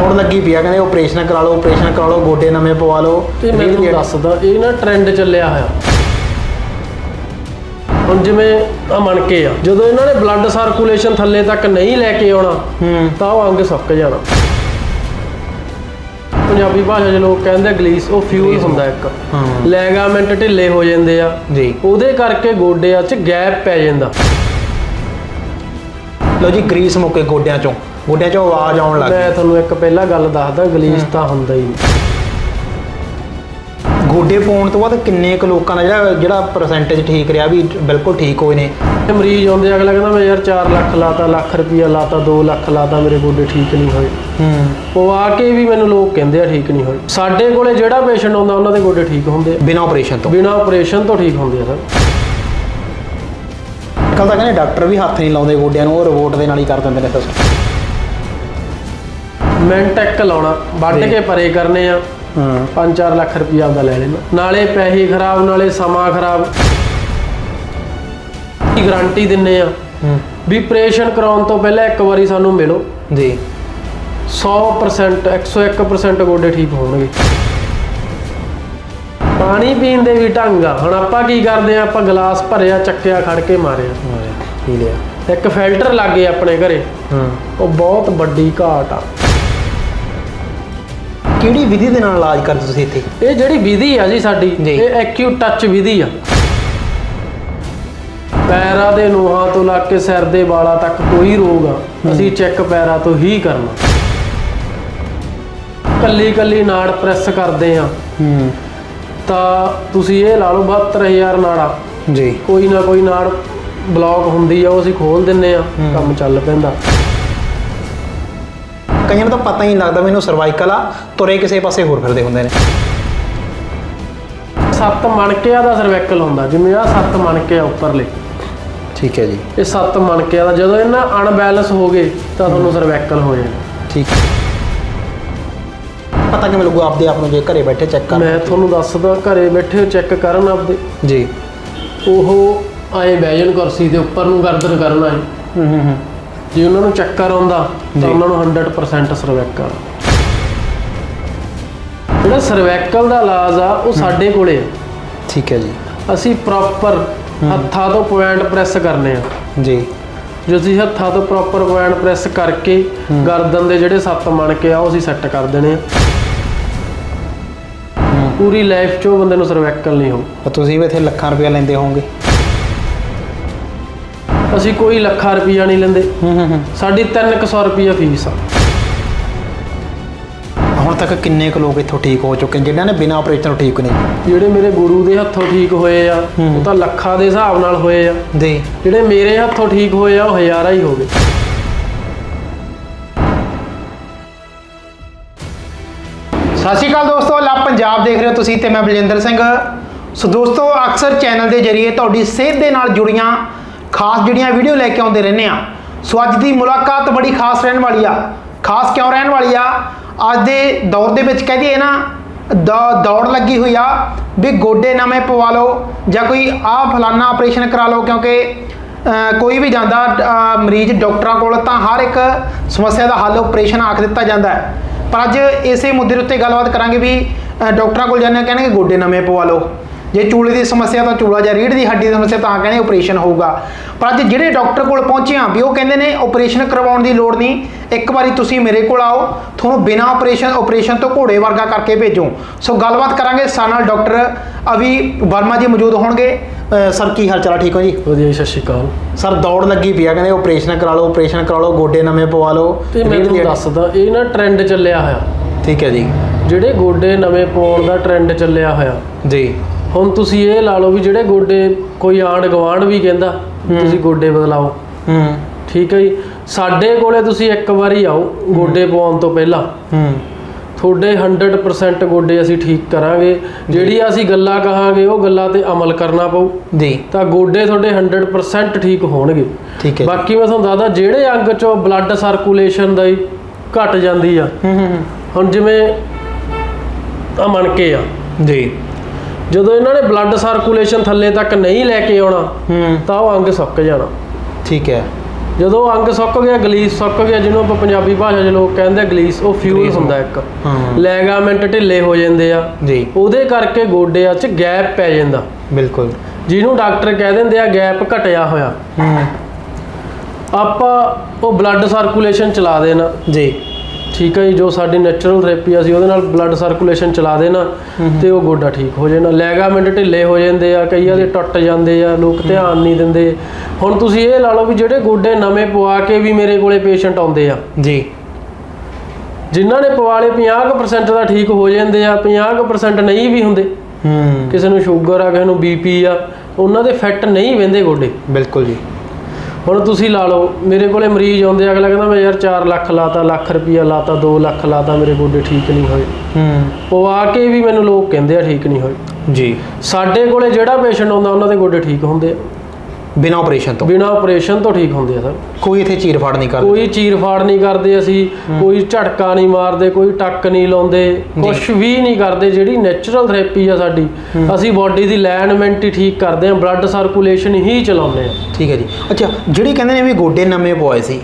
ਦੌੜ ਲੱਗੀ ਪਈ ਆ ਕਹਿੰਦੇ ਆਪਰੇਸ਼ਨ ਕਰਾ ਲਓ ਆਪਰੇਸ਼ਨ ਕਰਾ ਲਓ ਗੋਡੇ ਨਵੇਂ ਪਵਾ ਲਓ। ਤੇ ਮੈਂ ਤੁਹਾਨੂੰ ਦੱਸਦਾ ਇਹ ਨਾ ਟ੍ਰੈਂਡ ਚੱਲਿਆ ਹੋਇਆ। ਹੁਣ ਜਿਵੇਂ ਆ ਮਣਕੇ ਆ ਜਦੋਂ ਇਹਨਾਂ ਨੇ ਬਲੱਡ ਸਰਕੂਲੇਸ਼ਨ ਥੱਲੇ ਤੱਕ ਨਹੀਂ ਲੈ ਕੇ ਆਉਣਾ ਹੂੰ। ਤਾਂ ਉਹ ਅੰਗ ਸੁੱਕ ਜਾਣਾ। ਪੰਜਾਬੀ ਭਾਸ਼ਾ 'ਚ ਲੋਕ ਕਹਿੰਦੇ ਗਲੀਸ ਉਹ ਫਿਊਲ ਹੁੰਦਾ ਇੱਕ। ਲੈਗਾਮੈਂਟ ਢਿੱਲੇ ਹੋ ਜਾਂਦੇ ਆ। ਜੀ। ਉਹਦੇ ਕਰਕੇ ਗੋਡਿਆਂ 'ਚ ਗੈਪ ਪੈ ਜਾਂਦਾ। ਲਓ ਜੀ ਗਰੀਸ ਮੁੱਕੇ ਗੋਡਿਆਂ ਚੋਂ। ਗੋਡਿਆਂ ਚੋਂ ਆਵਾਜ਼ ਆਉਣ ਲੱਗ ਮੈਂ ਤੁਹਾਨੂੰ ਇੱਕ ਪਹਿਲਾ ਗੱਲ ਦੱਸਦਾ ਗਲੀਸ ਤਾਂ ਹੁੰਦਾ ਹੀ ਗੋਡੇ ਪਾਉਣ ਤੋਂ ਬਾਅਦ ਕਿੰਨੇ ਕੁ ਲੋਕਾਂ ਦਾ ਜਿਹੜਾ ਜਿਹੜਾ ਪਰਸੈਂਟੇਜ ਠੀਕ ਰਿਹਾ ਵੀ ਬਿਲਕੁਲ ਠੀਕ ਹੋਏ ਨੇ? ਮਰੀਜ਼ ਆਉਂਦੇ ਅਗਲਾ ਕਹਿੰਦਾ ਮੈਂ ਯਾਰ 4 ਲੱਖ ਲਾਤਾ ਲੱਖ ਰੁਪਈਆ ਲਾਤਾ 2 ਲੱਖ ਲਾਤਾ ਮੇਰੇ ਗੋਡੇ ਠੀਕ ਨਹੀਂ ਹੋਏ। ਹੂੰ। ਉਹ ਆ ਕੇ ਵੀ ਮੈਨੂੰ ਲੋਕ ਕਹਿੰਦੇ ਆ ਠੀਕ ਨਹੀਂ ਹੋਏ। ਸਾਡੇ ਕੋਲੇ ਜਿਹੜਾ ਪੇਸ਼ੈਂਟ ਆਉਂਦਾ ਉਹਨਾਂ ਦੇ ਗੋਡੇ ਠੀਕ ਹੁੰਦੇ ਆ। ਬਿਨਾਂ ਆਪਰੇਸ਼ਨ ਤੋਂ? ਬਿਨਾ ਆਪਰੇਸ਼ਨ ਤੋਂ ਠੀਕ ਹੁੰਦੇ ਆ ਸਰ। ਕੱਲ ਤਾਂ ਕਹਿੰਦੇ ਡਾਕਟਰ ਵੀ ਹੱਥ ਨਹੀਂ ਲਾਉਂਦੇ ਗੋਡਿਆਂ ਨੂੰ ਉਹ ਰਿਪੋਰਟ ਦੇ ਨਾਲ ਹੀ ਕਰ ਦਿੰਦੇ ਨੇ ਤਾਂ ਮਿੰਟ ਇੱਕ ਲਾਉਣਾ ਵੱਢ ਕੇ ਪਰੇ ਕਰਨੇ ਆ। ਹਾਂ। 5-4 ਲੱਖ ਰੁਪਈਆ ਆਪਦਾ ਲੈ ਲੈਣਾ। ਨਾਲੇ ਪੈਸੇ ਖਰਾਬ ਨਾਲੇ ਸਮਾਂ ਖਰਾਬ। ਦੀ ਗਾਰੰਟੀ ਦਿੰਨੇ ਆ? ਵੀ ਆਪਰੇਸ਼ਨ ਕਰਾਉਣ ਤੋਂ ਪਹਿਲਾਂ ਇੱਕ ਵਾਰੀ ਸਾਨੂੰ ਮਿਲੋ। ਜੀ। 100% 101% ਗੋਡੇ ਠੀਕ ਹੋਣਗੇ। ਪਾਣੀ ਪੀਣ ਦੇ ਵੀ ਢੰਗ ਆ। ਹੁਣ ਆਪਾਂ ਕੀ ਕਰਦੇ ਆ? ਆਪਾਂ ਗਲਾਸ ਭਰਿਆ ਚੱਕਿਆ ਖੜ ਕੇ ਮਾਰਿਆ। ਪੀ ਲਿਆ। ਇੱਕ ਫਿਲਟਰ ਲੱਗੇ ਆਪਣੇ ਘਰੇ। ਹਾਂ। ਉਹ ਬਹੁਤ ਵੱਡੀ ਘਾਟ ਆ। ਕਿਹੜੀ ਵਿਧੀ ਦੇ ਨਾਲ ਇਲਾਜ ਕਰਦੇ ਤੁਸੀਂ ਇੱਥੇ? ਇਹ ਜਿਹੜੀ ਵਿਧੀ ਆ ਜੀ ਸਾਡੀ। ਇਹ ਐਕਿਊ ਟੱਚ ਵਿਧੀ ਆ। ਪੈਰਾਂ ਦੇ ਨੋਹਾਂ ਤੋਂ ਲੱਗ ਕੇ ਸਿਰ ਦੇ ਵਾਲਾਂ ਤੱਕ ਕੋਈ ਰੋਗ ਆ। ਅਸੀਂ ਚੈੱਕ ਪੈਰਾਂ ਤੋਂ ਹੀ ਕਰਨਾ। ਕੱਲੀ ਕੱਲੀ ਨਾੜ ਪ੍ਰੈਸ ਕਰਦੇ ਆ। ਹੂੰ। ਤਾਂ ਤੁਸੀਂ ਇਹ ਲਾ ਲਓ 72000 ਨਾੜਾ। ਜੀ। ਕੋਈ ਨਾ ਕੋਈ ਨਾੜ ਬਲੌਕ ਹੁੰਦੀ ਆ ਉਹ ਅਸੀਂ ਖੋਲ ਦਿੰਨੇ ਆ। ਕੰਮ ਚੱਲ ਪੈਂਦਾ। ਕਈਆਂ ਨੂੰ ਤਾਂ ਪਤਾ ਹੀ ਨਹੀਂ ਲੱਗਦਾ ਮੈਨੂੰ ਸਰਵਾਈਕਲ ਆ ਤੁਰੇ ਕਿਸੇ ਪਾਸੇ ਹੋਰ ਫਿਰਦੇ ਹੁੰਦੇ ਨੇ। ਸੱਤ ਮਣਕਿਆਂ ਦਾ ਸਰਵੈਕਲ ਹੁੰਦਾ ਜਿਵੇਂ ਆ ਸੱਤ ਮਣਕੇ ਆ ਉੱਪਰਲੇ। ਠੀਕ ਹੈ ਜੀ। ਇਹ ਸੱਤ ਮਣਕਿਆਂ ਦਾ ਜਦੋਂ ਇਹਨਾਂ ਅਨਬੈਲੈਂਸ ਹੋ ਗਏ ਤਾਂ ਤੁਹਾਨੂੰ ਸਰਵੈਕਲ ਹੋ ਜਾਣਾ ਠੀਕ ਪਤਾ ਕਿਵੇਂ ਲੱਗੂ ਆਪਦੇ ਆਪ ਨੂੰ ਜੇ ਘਰੇ ਬੈਠੇ ਚੈੱਕ ਕਰ ਮੈਂ ਤੁਹਾਨੂੰ ਦੱਸਦਾ ਘਰੇ ਬੈਠੇ ਚੈੱਕ ਕਰਨ ਆਪਦੇ। ਜੀ। ਉਹ ਆਏ ਬੈਜਨ ਕੁਰਸੀ ਦੇ ਉੱਪਰ ਨੂੰ ਗਰਦਨ ਕਰਨਾ ਹੈ ਹੂੰ ਹੂੰ ਹੂੰ। ਜੇ ਉਹਨਾਂ ਨੂੰ ਚੱਕਰ ਆਉਂਦਾ। ਤਾਂ ਉਹਨਾਂ ਨੂੰ 100% ਸਰਵੈਕਲ ਜਿਹੜਾ ਸਰਵੈਕਲ ਦਾ ਇਲਾਜ ਆ ਉਹ ਸਾਡੇ ਕੋਲੇ ਆ। ਠੀਕ ਹੈ ਜੀ। ਅਸੀਂ ਪ੍ਰੋਪਰ ਹੱਥਾਂ ਤੋਂ ਪੁਆਇੰਟ ਪ੍ਰੈਸ ਕਰਨੇ ਆ। ਜੀ। ਜੋ ਅਸੀਂ ਹੱਥਾਂ ਤੋਂ ਪ੍ਰੋਪਰ ਪੁਆਇੰਟ ਪ੍ਰੈਸ ਕਰਕੇ ਗਰਦਨ ਦੇ ਜਿਹੜੇ ਸੱਤ ਮਣਕੇ ਆ ਉਹ ਅਸੀਂ ਸੈੱਟ ਕਰ ਦੇਣੇ ਆ। ਪੂਰੀ ਲਾਈਫ 'ਚ ਉਹ ਬੰਦੇ ਨੂੰ ਸਰਵੈਕਲ ਨਹੀਂ ਹੋ ਤੁਸੀਂ ਵੀ ਇੱਥੇ ਲੱਖਾਂ ਰੁਪਏ ਲੈਂਦੇ ਹੋਵੋਗੇ। ਅਸੀਂ ਕੋਈ ਲੱਖਾਂ ਰੁਪਈਆ ਨਹੀਂ ਲੈਂਦੇ। ਸਾਡੀ 300 ਰੁਪਈਆ ਫੀਸ ਆ। ਹੁਣ ਤੱਕ ਕਿੰਨੇ ਕੁ ਲੋਕ ਇੱਥੋਂ ਠੀਕ ਹੋ ਚੁੱਕੇ ਜਿਨ੍ਹਾਂ ਨੇ ਬਿਨਾਂ ਆਪਰੇਸ਼ਨ ਤੋਂ ਠੀਕ ਨੇ ਜਿਹੜੇ ਮੇਰੇ ਗੁਰੂ ਦੇ ਹੱਥੋਂ ਠੀਕ ਹੋਏ ਆ ਉਹ ਤਾਂ ਲੱਖਾਂ ਦੇ ਹਿਸਾਬ ਨਾਲ ਹੋਏ ਆ। ਜੀ ਜਿਹੜੇ ਮੇਰੇ ਹੱਥੋਂ ਠੀਕ ਹੋਏ ਆ ਉਹ ਹਜ਼ਾਰਾਂ ਹੀ ਹੋ ਗਏ। ਸਤਿ ਸ਼੍ਰੀ ਅਕਾਲ ਦੋਸਤੋ ਲੱਭ ਪੰਜਾਬ ਦੇਖ ਰਹੇ ਹੋ ਤੁਸੀਂ ਤੇ ਮੈਂ ਬਲਜਿੰਦਰ ਸਿੰਘ। ਸੋ ਦੋਸਤੋ ਅਕਸਰ ਚੈਨਲ ਦੇ ਜਰੀਏ ਤੁਹਾਡੀ ਸਿਹਤ ਦੇ ਨਾਲ ਜੁੜੀਆਂ ਖਾਸ ਜਿਹੜੀਆਂ ਵੀਡੀਓ ਲੈ ਕੇ ਆਉਂਦੇ ਰਹਿੰਦੇ ਆ। ਸੋ ਅੱਜ ਦੀ ਮੁਲਾਕਾਤ ਬੜੀ ਖਾਸ ਰਹਿਣ ਵਾਲੀ ਆ। ਖਾਸ ਕਿਉਂ ਰਹਿਣ ਵਾਲੀ ਆ? ਅੱਜ ਦੇ ਦੌਰ ਦੇ ਵਿੱਚ ਕਹਦੇ ਨਾ ਦ- ਦੌੜ ਲੱਗੀ ਹੋਈ ਆ ਵੀ ਗੋਡੇ ਨਵੇਂ ਪਵਾ ਲਓ ਜਾਂ ਕੋਈ ਆ ਫਲਾਨਾ ਆਪਰੇਸ਼ਨ ਕਰਾ ਲਓ ਕਿਉਂਕਿ ਕੋਈ ਵੀ ਜਾਂਦਾ ਮਰੀਜ਼ ਡਾਕਟਰਾਂ ਕੋਲ ਤਾਂ ਹਰ ਇੱਕ ਸਮੱਸਿਆ ਦਾ ਹੱਲ ਆਪਰੇਸ਼ਨ ਆਖ ਦਿੱਤਾ ਜਾਂਦਾ ਪਰ ਅੱਜ ਇਸੇ ਮੁੱਦੇ ਦੇ ਉੱਤੇ ਗੱਲਬਾਤ ਕਰਾਂਗੇ ਵੀ ਅ, ਡਾਕਟਰਾਂ ਕੋਲ ਜਾਂਦੇ ਕਹਿਣਗੇ ਗੋਡੇ ਨਵੇਂ ਪਵਾ ਲਓ। ਜੇ ਚੂਲੇ ਦੀ ਸਮੱਸਿਆ ਤਾਂ ਚੂਲਾ ਜਾਂ ਰੀੜ੍ਹ ਦੀ ਹੱਡੀ ਦੀ ਸਮੱਸਿਆ ਤਾਂ ਕਹਿੰਦੇ ਆਪਰੇਸ਼ਨ ਹੋਊਗਾ। ਪਰ ਅੱਜ ਜਿਹੜੇ ਡਾਕਟਰ ਕੋਲ ਪਹੁੰਚੇ ਆ ਵੀ ਉਹ ਕਹਿੰਦੇ ਨੇ ਆਪਰੇਸ਼ਨ ਕਰਵਾਉਣ ਦੀ ਲੋੜ ਨਹੀਂ ਇੱਕ ਵਾਰੀ ਤੁਸੀਂ ਮੇਰੇ ਕੋਲ ਆਓ ਤੁਹਾਨੂੰ ਬਿਨਾਂ ਆਪਰੇਸ਼ਨ ਆਪਰੇਸ਼ਨ ਤੋਂ ਘੋੜੇ ਵਰਗਾ ਕਰਕੇ ਭੇਜੋ। ਸੋ ਗੱਲਬਾਤ ਕਰਾਂਗੇ ਸਾਡੇ ਨਾਲ ਡਾਕਟਰ ਅਵੀ ਵਰਮਾ ਜੀ ਮੌਜੂਦ ਹੋਣਗੇ। ਸਰ ਕੀ ਹਾਲ ਚਾਲ ਠੀਕ ਹੋ ਜੀ? ਵਧੀਆ ਸਤਿ ਸ਼੍ਰੀ ਅਕਾਲ। ਸਰ ਦੌੜ ਲੱਗੀ ਪਈ ਆ ਕਹਿੰਦੇ ਆਪਰੇਸ਼ਨ ਕਰਾ ਲਓ ਆਪਰੇਸ਼ਨ ਕਰਾ ਲਓ ਗੋਡੇ ਨਵੇਂ ਪਵਾ ਲਓ ਤੇ ਮੈਂ ਤੁਹਾਨੂੰ ਦੱਸਦਾ ਇਹ ਨਾ ਟ੍ਰੈਂਡ ਚੱਲਿਆ ਹੋਇਆ। ਠੀਕ ਹੈ ਜੀ। ਜਿਹੜੇ ਗੋਡੇ ਨਵੇਂ ਪਾਉਣ ਦਾ ਟ੍ਰੈਂਡ ਚੱਲਿਆ ਹੋਇਆ ਜੀ। ਹੁਣ ਤੁਸੀਂ ਇਹ ਲਾ ਲਓ ਵੀ ਜਿਹੜੇ ਗੋਡੇ ਕੋਈ ਆਂਡ ਗਵਾਂਡ ਵੀ ਕਹਿੰਦਾ ਤੁਸੀਂ ਗੋਡੇ ਬਦਲਾਓ। ਹੂੰ। ਠੀਕ ਹੈ ਜੀ? ਸਾਡੇ ਕੋਲੇ ਤੁਸੀਂ ਇੱਕ ਵਾਰੀ ਆਓ ਗੋਡੇ ਪਵਾਉਣ ਤੋਂ ਪਹਿਲਾਂ। ਹੂੰ। ਤੁਹਾਡੇ 100% ਗੋਡੇ ਅਸੀਂ ਠੀਕ ਕਰਾਂਗੇ। ਜਿਹੜੀ ਅਸੀਂ ਗੱਲਾਂ ਕਹਾਂਗੇ ਉਹ ਗੱਲਾਂ ਤੇ ਅਮਲ ਕਰਨਾ ਪਊ। ਜੀ। ਤਾਂ ਗੋਡੇ ਤੁਹਾਡੇ 100% ਠੀਕ ਹੋਣਗੇ। ਠੀਕ ਹੈ। ਬਾਕੀ ਮੈਂ ਤੁਹਾਨੂੰ ਦੱਸਦਾ ਜਿਹੜੇ ਅੰਗ ਚੋਂ ਬਲੱਡ ਸਰਕੂਲੇਸ਼ਨ ਦਾ ਹੀ ਘਟ ਜਾਂਦੀ ਆ। ਹੂੰ ਹੂੰ ਹੂੰ। ਹੁਣ ਜਿਵੇਂ ਆ ਮਣਕੇ ਆ। ਜੀ। ਜਦੋਂ ਇਹਨਾਂ ਨੇ ਬਲੱਡ ਸਰਕੂਲੇਸ਼ਨ ਥੱਲੇ ਤੱਕ ਨਹੀਂ ਲੈ ਕੇ ਆਉਣਾ ਹੂੰ। ਤਾਂ ਉਹ ਅੰਗ ਸੁੱਕ ਜਾਣਾ। ਠੀਕ ਹੈ। ਜਦੋਂ ਅੰਗ ਸੁੱਕ ਗਿਆ ਗਲੀਸ ਸੁੱਕ ਗਿਆ ਜਿਹਨੂੰ ਆਪਾਂ ਪੰਜਾਬੀ ਭਾਸ਼ਾ 'ਚ ਲੋਕ ਕਹਿੰਦੇ ਗਲੀਸ ਉਹ ਫਿਊਲ ਹੁੰਦਾ ਇੱਕ। ਲੈਗਾਮੈਂਟ ਢਿੱਲੇ ਹੋ ਜਾਂਦੇ ਆ। ਜੀ। ਉਹਦੇ ਕਰਕੇ ਗੋਡਿਆਂ 'ਚ ਗੈਪ ਪੈ ਜਾਂਦਾ। ਬਿਲਕੁਲ। ਜਿਹਨੂੰ ਡਾਕਟਰ ਕਹਿ ਦਿੰਦੇ ਆ ਗੈਪ ਘਟਿਆ ਹੋਇਆ। ਹੂੰ। ਆਪਾਂ ਉਹ ਬਲੱਡ ਸਰਕੂਲੇਸ਼ਨ ਚਲਾ ਦੇਣਾ। ਜੀ। ਠੀਕ ਹੈ ਜੀ ਜੋ ਸਾਡੀ ਨੈਚੁਰਲ ਥੈਰੇਪੀ ਆ ਸੀ ਉਹਦੇ ਨਾਲ ਬਲੱਡ ਸਰਕੂਲੇਸ਼ਨ ਚਲਾ ਦੇਣਾ ਤੇ ਉਹ ਗੋਡਾ ਠੀਕ ਹੋ ਜਾਣਾ। ਲੈਗਾਮੈਂਟ ਢਿੱਲੇ ਹੋ ਜਾਂਦੇ ਆ ਕਈਆਂ ਦੇ ਟੁੱਟ ਜਾਂਦੇ ਆ ਲੋਕ ਧਿਆਨ ਨਹੀਂ ਦਿੰਦੇ। ਹੁਣ ਤੁਸੀਂ ਇਹ ਲਾ ਲਓ ਵੀ ਜਿਹੜੇ ਗੋਡੇ ਨਵੇਂ ਪਵਾ ਕੇ ਵੀ ਮੇਰੇ ਕੋਲੇ ਪੇਸ਼ੈਂਟ ਆਉਂਦੇ ਆ। ਜੀ। ਜਿਨ੍ਹਾਂ ਨੇ ਪਵਾ ਲਏ 50% ਦਾ ਠੀਕ ਹੋ ਜਾਂਦੇ ਆ 50% ਨਹੀਂ ਵੀ ਹੁੰਦੇ। ਹੂੰ। ਕਿਸੇ ਨੂੰ ਸ਼ੂਗਰ ਆ ਕਿਸੇ ਨੂੰ ਬੀਪੀ ਆ ਉਹਨਾਂ ਦੇ ਫਿੱਟ ਨਹੀਂ ਵਹਿੰਦੇ ਗੋਡੇ। ਬਿਲਕੁਲ ਜੀ। ਹੁਣ ਤੁਸੀਂ ਲਾ ਲਓ ਮੇਰੇ ਕੋਲੇ ਮਰੀਜ਼ ਆਉਂਦੇ ਆ, ਅਗਲਾ ਕਹਿੰਦਾ ਮੈਂ ਯਾਰ 4 ਲੱਖ ਲਾਤਾ ਲੱਖ ਰੁਪਈਆ ਲਾਤਾ 2 ਲੱਖ ਲਾਤਾ ਮੇਰੇ ਗੋਡੇ ਠੀਕ ਨਹੀਂ ਹੋਏ। ਹੂੰ। ਪਵਾ ਕੇ ਵੀ ਮੈਨੂੰ ਲੋਕ ਕਹਿੰਦੇ ਆ ਠੀਕ ਨਹੀਂ ਹੋਏ। ਜੀ। ਸਾਡੇ ਕੋਲੇ ਜਿਹੜਾ ਪੇਸ਼ੈਂਟ ਆਉਂਦਾ ਉਹਨਾਂ ਦੇ ਗੋਡੇ ਠੀਕ ਹੁੰਦੇ ਆ। ਬਿਨਾ ਆਪਰੇਸ਼ਨ ਤੋਂ? ਬਿਨਾ ਆਪਰੇਸ਼ਨ ਤੋਂ ਠੀਕ ਹੁੰਦੇ ਆ ਸਰ। ਕੋਈ ਇੱਥੇ ਚੀਰ ਫਾੜ ਨਹੀਂ ਕਰਦਾ? ਕੋਈ ਚੀਰ ਫਾੜ ਨਹੀਂ ਕਰਦੇ ਅਸੀਂ ਕੋਈ ਝਟਕਾ ਨਹੀਂ ਮਾਰਦੇ ਕੋਈ ਟੱਕ ਨਹੀਂ ਲਾਉਂਦੇ ਕੁਝ ਵੀ ਨਹੀਂ ਕਰਦੇ ਜਿਹੜੀ ਨੈਚੁਰਲ ਥੈਰੇਪੀ ਆ ਸਾਡੀ ਅਸੀਂ ਬਾਡੀ ਦੀ ਅਲਾਈਨਮੈਂਟ ਹੀ ਠੀਕ ਕਰਦੇ ਆ ਬਲੱਡ ਸਰਕੂਲੇਸ਼ਨ ਹੀ ਚਲਾਉਂਦੇ ਆ ਠੀਕ ਹੈ ਜੀ। ਅੱਛਾ ਜਿਹੜੀ ਕਹਿੰਦੇ ਨੇ ਵੀ ਗੋਡੇ ਨਵੇਂ ਪਵਾਏ ਸੀ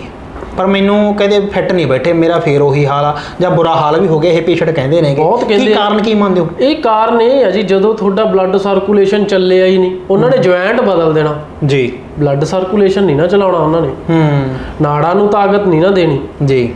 ਪਰ ਮੈਨੂੰ ਕਹਿੰਦੇ ਫਿੱਟ ਨਹੀਂ ਬੈਠੇ ਮੇਰਾ ਫੇਰ ਉਹੀ ਹਾਲ ਆ ਜਾਂ ਬੁਰਾ ਹਾਲ ਵੀ ਹੋ ਗਿਆ ਇਹ ਪੇਸ਼ੈਂਟ ਕਹਿੰਦੇ ਨੇ ਬਹੁਤ ਕਹਿੰਦੇ ਕੀ। ਕਾਰਨ ਕੀ ਮੰਨਦੇ ਹੋ? ਇਹ ਕਾਰਨ ਇਹ ਹੈ ਜੀ ਜਦੋਂ ਤੁਹਾਡਾ ਬਲੱਡ ਸਰਕੂਲੇਸ਼ਨ ਚੱਲਿਆ ਹੀ ਨਹੀਂ ਉਹਨਾਂ ਨੇ ਜੁਆਇੰਟ ਬਦਲ ਦੇਣਾ। ਜੀ। ਬਲੱਡ ਸਰਕੂਲੇਸ਼ਨ ਨਹੀਂ ਨਾ ਚਲਾਉਣਾ ਉਹਨਾਂ ਨੇ। ਹੂੰ। ਨਾੜਾਂ ਨੂੰ ਤਾਕਤ ਨਹੀਂ ਨਾ ਦੇਣੀ। ਜੀ।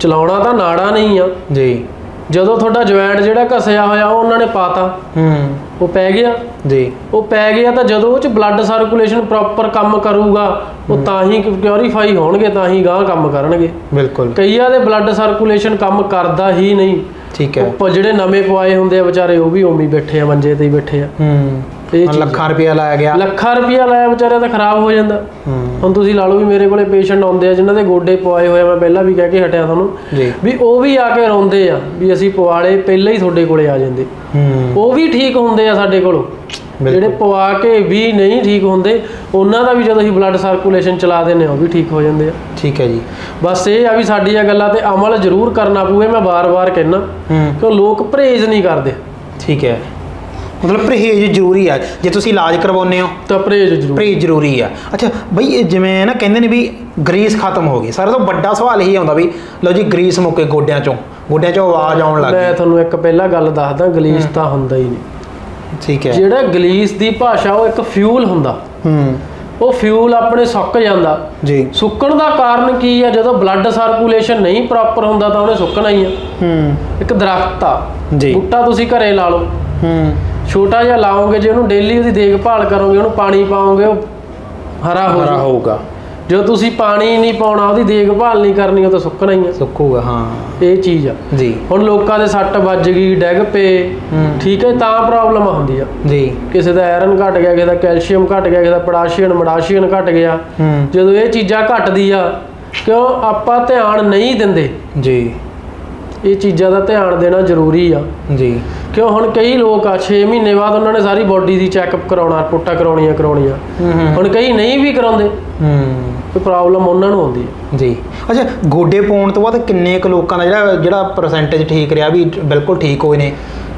ਚਲਾਉਣਾ ਤਾਂ ਨਾੜਾਂ ਨਹੀਂ ਆ। ਜੀ। ਜਦੋਂ ਤੁਹਾਡਾ ਜੁਆਇੰਟ ਜਿਹੜਾ ਘਸਿਆ ਹੋਇਆ ਉਹ ਉਹਨਾਂ ਨੇ ਪਾਤਾ ਹੂੰ। ਉਹ ਪੈ ਗਿਆ? ਜੀ। ਉਹ ਪੈ ਗਿਆ ਤਾਂ ਜਦੋਂ ਉਹ ਚ ਬਲੱਡ ਸਰਕੂਲੇਸ਼ਨ ਪ੍ਰੋਪਰ ਕੰਮ ਕਰੂਗਾ ਉਹ ਤਾਂ ਹੀ ਪਿਉਰੀਫਾਈ ਹੋਣਗੇ ਤਾਂ ਹੀ ਗਾਂ ਕੰਮ ਕਰਨਗੇ। ਬਿਲਕੁਲ। ਕਈਆਂ ਦੇ ਬਲੱਡ ਸਰਕੂਲੇਸ਼ਨ ਕੰਮ ਕਰਦਾ ਹੀ ਨਹੀਂ। ਠੀਕ ਹੈ। ਉਹ ਜਿਹੜੇ ਨਵੇਂ ਪਵਾਏ ਹੁੰਦੇ ਆ ਵਿਚਾਰੇ ਉਹ ਵੀ ਹੀ ਬੈਠੇ ਆ ਮੰਜੇ ਤੇ ਹੀ ਬੈਠੇ ਆ। ਹੂੰ। ਲੱਖਾਂ ਰੁਪਇਆ ਲਾਇਆ ਗਿਆ। ਲੱਖਾਂ ਰੁਪਇਆ ਲਾਇਆ ਵਿਚਾਰਿਆਂ ਦਾ ਖਰਾਬ ਹੋ ਜਾਂਦਾ। ਹੁਣ ਤੁਸੀਂ ਲਾ ਲਓ ਵੀ ਮੇਰੇ ਕੋਲੇ ਪੇਸ਼ੈਂਟ ਆਉਂਦੇ ਆ ਜਿਨ੍ਹਾਂ ਦੇ ਗੋਡੇ ਪਵਾਏ ਹੋਏ ਆ ਮੈਂ ਪਹਿਲਾਂ ਵੀ ਕਹਿ ਕੇ ਹਟਿਆ ਤੁਹਾਨੂੰ ਵੀ ਉਹ ਵੀ ਆ ਕੇ ਰੋਂਦੇ ਆ ਵੀ ਅਸੀਂ ਪਵਾਲੇ ਪਹਿਲਾਂ ਹੀ ਤੁਹਾਡੇ ਕੋਲੇ ਆ ਜਾਂਦੇ। ਉਹ ਵੀ ਠੀਕ ਹੁੰਦੇ ਆ ਸਾਡੇ ਕੋਲੋਂ। ਜਿਹੜੇ ਪਵਾ ਕੇ ਵੀ ਨਹੀਂ ਠੀਕ ਹੁੰਦੇ ਉਹਨਾਂ ਦਾ ਵੀ ਜਦੋਂ ਅਸੀਂ ਬਲੱਡ ਸਰਕੂਲੇਸ਼ਨ ਚਲਾ ਦਿੰਦੇ ਹਾਂ ਉਹ ਵੀ ਠੀਕ ਹੋ ਜਾਂਦੇ ਆ। ਠੀਕ ਹੈ ਜੀ। ਬਸ ਇਹ ਆ ਵੀ ਸਾਡੀਆਂ ਗੱਲਾਂ ਤੇ ਅਮਲ ਜ਼ਰੂਰ ਕਰਨਾ ਪਊਗਾ ਮੈਂ ਬਾਰ-ਬਾਰ ਕਹਿਣਾ ਕਿ ਲੋਕ ਪਰਹੇਜ਼ ਨਹੀਂ ਕਰਦੇ। ਠੀਕ ਹੈ। ਮਤਲਬ ਪਰਹੇਜ਼ ਜ਼ਰੂਰੀ ਆ। ਜੇ ਤੁਸੀਂ ਇਲਾਜ ਕਰਵਾਉਂਦੇ ਹੋ ਤਾਂ ਪਰਹੇਜ਼ ਜ਼ਰੂਰ ਪਰਹੇਜ਼ ਜ਼ਰੂਰੀ ਆ। ਅੱਛਾ ਬਈ ਜਿਵੇਂ ਨਾ ਕਹਿੰਦੇ ਨੇ ਵੀ ਗਰੀਸ ਖਤਮ ਹੋ ਗਈ। ਸਾਰਿਆਂ ਤੋਂ ਵੱਡਾ ਸਵਾਲ ਇਹੀ ਆਉਂਦਾ ਵੀ ਲਓ ਜੀ ਗਰੀਸ ਮੁੱਕੇ ਗੋਡਿਆਂ ਚੋਂ। ਗੋਡਿਆਂ ਚੋਂ ਆਵਾਜ਼ ਆਉਣ ਲੱਗ ਮੈਂ ਗਈ ਤੁਹਾਨੂੰ ਇੱਕ ਪਹਿਲਾਂ ਗੱਲ ਦੱਸਦਾ ਗਲੀਸ ਤਾਂ ਹੁੰਦਾ ਹੀ ਨਹੀਂ। ਠੀਕ ਹੈ। ਜਿਹੜਾ ਗਲੀਸ ਦੀ ਭਾਸ਼ਾ ਉਹ ਇੱਕ ਫਿਊਲ ਹੁੰਦਾ। ਹੂੰ। ਉਹ ਫਿਊਲ ਆਪਣੇ ਸੁੱਕ ਜਾਂਦਾ। ਜੀ। ਸੁੱਕਣ ਦਾ ਕਾਰਨ ਕੀ ਆ? ਜਦੋਂ ਬਲੱਡ ਸਰਕੂਲੇਸ਼ਨ ਨਹੀਂ ਪ੍ਰੋਪਰ ਹੁੰਦਾ ਤਾਂ ਉਹਨੇ ਸੁੱਕਣਾ ਹੀ ਆ। ਹੂੰ। ਇੱਕ ਦਰਖਤ ਆ। ਜੀ। ਬੂਟਾ ਤੁਸੀਂ ਘਰੇ ਲਾ ਲਓ। ਹੂੰ। ਛੋਟਾ ਜਿਹਾ ਲਾਓਗੇ ਜੇ ਉਹਨੂੰ ਡੇਲੀ ਉਹਦੀ ਦੇਖਭਾਲ ਕਰੋਗੇ ਉਹਨੂੰ ਪਾਣੀ ਪਾਓਗੇ ਉਹ ਹਰਾ ਹੋ ਹਰਾ ਹੋਊਗਾ। ਜੋ ਤੁਸੀਂ ਪਾਣੀ ਨਹੀਂ ਪਾਉਣਾ ਉਹਦੀ ਦੇਖਭਾਲ ਨਹੀਂ ਕਰਨੀ ਉਹ ਤਾਂ ਸੁੱਕਣਾ ਹੀ ਆ। ਸੁੱਕੂਗਾ ਹਾਂ। ਇਹ ਚੀਜ਼ ਆ। ਜੀ। ਹੁਣ ਲੋਕਾਂ ਦੇ ਸੱਟ ਵੱਜ ਗਈ ਡੈਗ ਪਏ। ਹੂੰ। ਠੀਕ ਹੈ ਤਾਂ ਪ੍ਰੋਬਲਮ ਹੁੰਦੀ ਆ। ਜੀ। ਕਿਸੇ ਦਾ ਆਇਰਨ ਘਟ ਗਿਆ ਕਿਸੇ ਦਾ ਕੈਲਸ਼ੀਅਮ ਘਟ ਗਿਆ ਕਿਸੇ ਦਾ ਪੋਟਾਸ਼ੀਅਮ ਮਡਾਸ਼ੀਅਮ ਘਟ ਗਿਆ। ਜਦੋਂ ਇਹ ਚੀਜ਼ਾਂ ਘਟਦੀ ਆ ਕਿਉਂ ਆਪਾਂ ਧਿਆਨ ਨਹੀਂ ਦਿੰਦੇ? ਜੀ। ਇਹ ਚੀਜ਼ਾਂ ਦਾ ਧਿਆਨ ਦੇਣਾ ਜ਼ਰੂਰੀ ਆ। ਜੀ। ਕਿਉਂ ਹੁਣ ਕਈ ਲੋਕ ਆ 6 ਮਹੀਨੇ ਬਾਅਦ ਉਹਨਾਂ ਨੇ ਸਾਰੀ ਬਾਡੀ ਦੀ ਚੈੱਕਅਪ ਕਰਾਉਣਾ ਰਿਪੋਰਟਾਂ ਕਰਾਉਣੀਆਂ ਕਰਾਉਣੀਆਂ। ਹੁਣ ਕਈ ਨਹੀਂ ਵੀ ਕਰਾਉਂਦੇ। ਹੂੰ। ਕੋਈ ਪ੍ਰੋਬਲਮ ਉਹਨਾਂ ਨੂੰ ਆਉਂਦੀ ਹੈ ਜੀ। ਅੱਛਾ ਗੋਡੇ ਪਾਉਣ ਤੋਂ ਬਾਅਦ ਕਿੰਨੇ ਕੁ ਲੋਕਾਂ ਦਾ ਜਿਹੜਾ ਜਿਹੜਾ ਪਰਸੈਂਟੇਜ ਠੀਕ ਰਿਹਾ ਵੀ ਬਿਲਕੁਲ ਠੀਕ ਹੋਏ ਨੇ?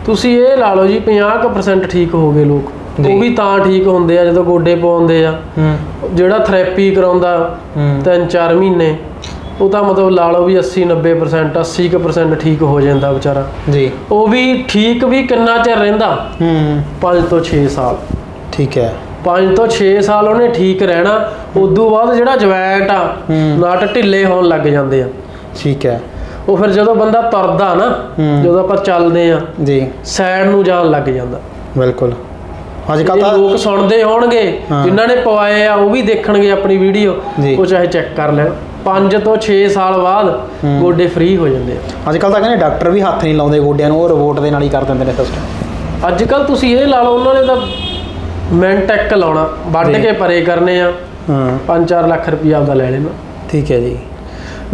ਤੁਸੀਂ ਇਹ ਲਾ ਲਓ ਜੀ 50% ਠੀਕ ਹੋ ਗਏ ਲੋਕ। ਉਹ ਵੀ ਤਾਂ ਠੀਕ ਹੁੰਦੇ ਆ ਜਦੋਂ ਗੋਡੇ ਪਾਉਂਦੇ ਆ। ਜਿਹੜਾ ਥੈਰੇਪੀ ਕਰਾਉਂਦਾ ਹੂੰ। 3-4 ਮਹੀਨੇ। ਉਹ ਤਾਂ ਮਤਲਬ ਲਾ ਲਓ ਵੀ 80-90% 80% ਠੀਕ ਹੋ ਜਾਂਦਾ ਵਿਚਾਰਾ। ਜੀ। ਉਹ ਵੀ ਠੀਕ ਵੀ ਕਿੰਨਾ ਚਿਰ ਰਹਿੰਦਾ? ਹੂੰ। 5 ਤੋਂ 6 ਸਾਲ। ਠੀਕ ਹੈ। 5 ਤੋਂ 6 ਸਾਲ ਉਹਨੇ ਠੀਕ ਰਹਿਣਾ ਉਦੋਂ ਬਾਅਦ ਜਿਹੜਾ ਜਵੈਂਟ ਆ। ਨਾਟ ਢਿੱਲੇ ਹੋਣ ਲੱਗ ਜਾਂਦੇ ਆ। ਠੀਕ ਹੈ। ਉਹ ਫਿਰ ਜਦੋਂ ਬੰਦਾ ਤੁਰਦਾ ਨਾ। ਜਦੋਂ ਆਪਾਂ ਚੱਲਦੇ ਆ ਜੀ। ਸਾਈਡ ਨੂੰ ਜਾਣ ਲੱਗ ਜਾਂਦਾ। ਬਿਲਕੁਲ। ਅੱਜ ਇਹ ਤਾਂ ਲੋਕ ਸੁਣਦੇ ਹੋਣਗੇ। ਜਿਨ੍ਹਾਂ ਨੇ ਪਵਾਏ ਆ ਉਹ ਵੀ ਦੇਖਣਗੇ ਆਪਣੀ ਵੀਡੀਓ। ਉਹ ਚਾਹੇ ਚੈੱਕ ਕਰ ਲੈਣ। 5 ਤੋਂ 6 ਸਾਲ ਬਾਅਦ ਗੋਡੇ ਫ੍ਰੀ ਹੋ ਜਾਂਦੇ ਆ। ਅੱਜ ਕੱਲ੍ਹ ਤਾਂ ਕਹਿੰਦੇ ਡਾਕਟਰ ਵੀ ਹੱਥ ਨਹੀਂ ਲਾਉਂਦੇ ਗੋਡਿਆਂ ਨੂੰ ਉਹ ਰਿਪੋਰਟ ਦੇ ਨਾਲ ਹੀ ਕਰ ਦਿੰਦੇ ਨੇ ਸਿਸਟਮ ਅੱਜ ਕੱਲ ਤੁਸੀਂ ਇਹ ਲਾ ਲਓ ਉਹਨਾਂ ਨੇ ਤਾਂ ਮੈਂਟੈਕ ਲਾਉਣਾ ਵੱਢ। ਕੇ ਪਰੇ ਕਰਨੇ ਆ। ਹਾਂ। 5-4 ਲੱਖ ਰੁਪਈਆ ਆਪਦਾ ਲੈ ਲੈਣਾ। ਠੀਕ ਹੈ ਜੀ।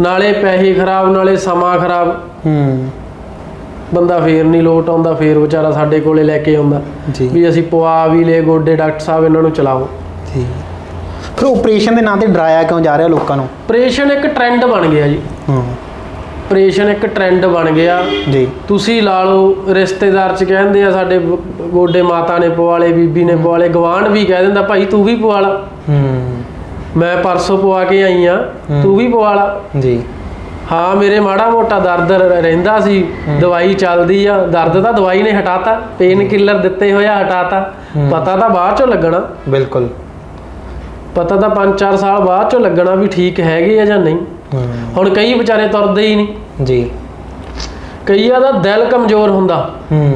ਨਾਲੇ ਪੈਸੇ ਖਰਾਬ ਨਾਲੇ ਸਮਾਂ ਖਰਾਬ। ਹੂੰ। ਬੰਦਾ ਫੇਰ ਨਹੀਂ ਲੋਟ ਆਉਂਦਾ ਫੇਰ ਵਿਚਾਰਾ ਸਾਡੇ ਕੋਲੇ ਲੈ ਕੇ ਆਉਂਦਾ। ਵੀ ਅਸੀਂ ਪਵਾ ਵੀ ਲਏ ਗੋਡੇ ਡਾਕਟਰ ਸਾਹਿਬ ਇਹਨਾਂ ਨੂੰ ਚਲਾਓ। ਜੀ। ਫਿਰ ਆਪਰੇਸ਼ਨ ਦੇ ਨਾਂ ਤੇ ਡਰਾਇਆ ਕਿਉਂ ਜਾ ਰਿਹਾ ਲੋਕਾਂ ਨੂੰ? ਆਪਰੇਸ਼ਨ ਇੱਕ ਟ੍ਰੈਂਡ ਬਣ ਗਿਆ ਜੀ। ਹਾਂ। ਆਪਰੇਸ਼ਨ ਇੱਕ ਟ੍ਰੈਂਡ ਬਣ ਗਿਆ। ਜੀ। ਤੁਸੀਂ ਲਾ ਲਓ ਰਿਸ਼ਤੇਦਾਰ ਚ ਕਹਿੰਦੇ ਆ ਸਾਡੇ ਗੋਡੇ ਮਾਤਾ ਨੇ ਪਵਾਲੇ ਬੀਬੀ ਨੇ ਪਵਾਲੇ ਗਵਾਂਢ ਵੀ ਕਹਿ ਦਿੰਦਾ ਭਾਈ ਤੂੰ ਵੀ ਪਵਾ ਲਾ। ਹੂੰ। ਮੈਂ ਪਰਸੋਂ ਪਵਾ ਕੇ ਆਈ ਆ ਤੂੰ ਵੀ ਪਵਾ ਲਾ। ਜੀ। ਹਾਂ ਮੇਰੇ ਮਾੜਾ ਮੋਟਾ ਦਰਦ ਰਹਿੰਦਾ ਸੀ। ਦਵਾਈ ਚੱਲਦੀ ਆ। ਦਰਦ ਤਾਂ ਦਵਾਈ ਨੇ ਹਟਾਤਾ। ਪੇਨ ਕਿਲਰ ਦਿੱਤੇ ਹੋਇਆ ਹਟਾਤਾ। ਪਤਾ ਤਾਂ ਬਾਅਦ ਚੋਂ ਲੱਗਣਾ। ਬਿਲਕੁਲ। ਪਤਾ ਤਾਂ 5-4 ਸਾਲ ਬਾਅਦ ਚੋਂ ਲੱਗਣਾ ਵੀ ਠੀਕ ਹੈਗੇ ਆ ਜਾਂ ਨਹੀਂ। ਹੁਣ ਕਈ ਵਿਚਾਰੇ ਤੁਰਦੇ ਹੀ ਨਹੀਂ। ਜੀ। ਕਈਆਂ ਦਾ ਦਿਲ ਕਮਜ਼ੋਰ ਹੁੰਦਾ।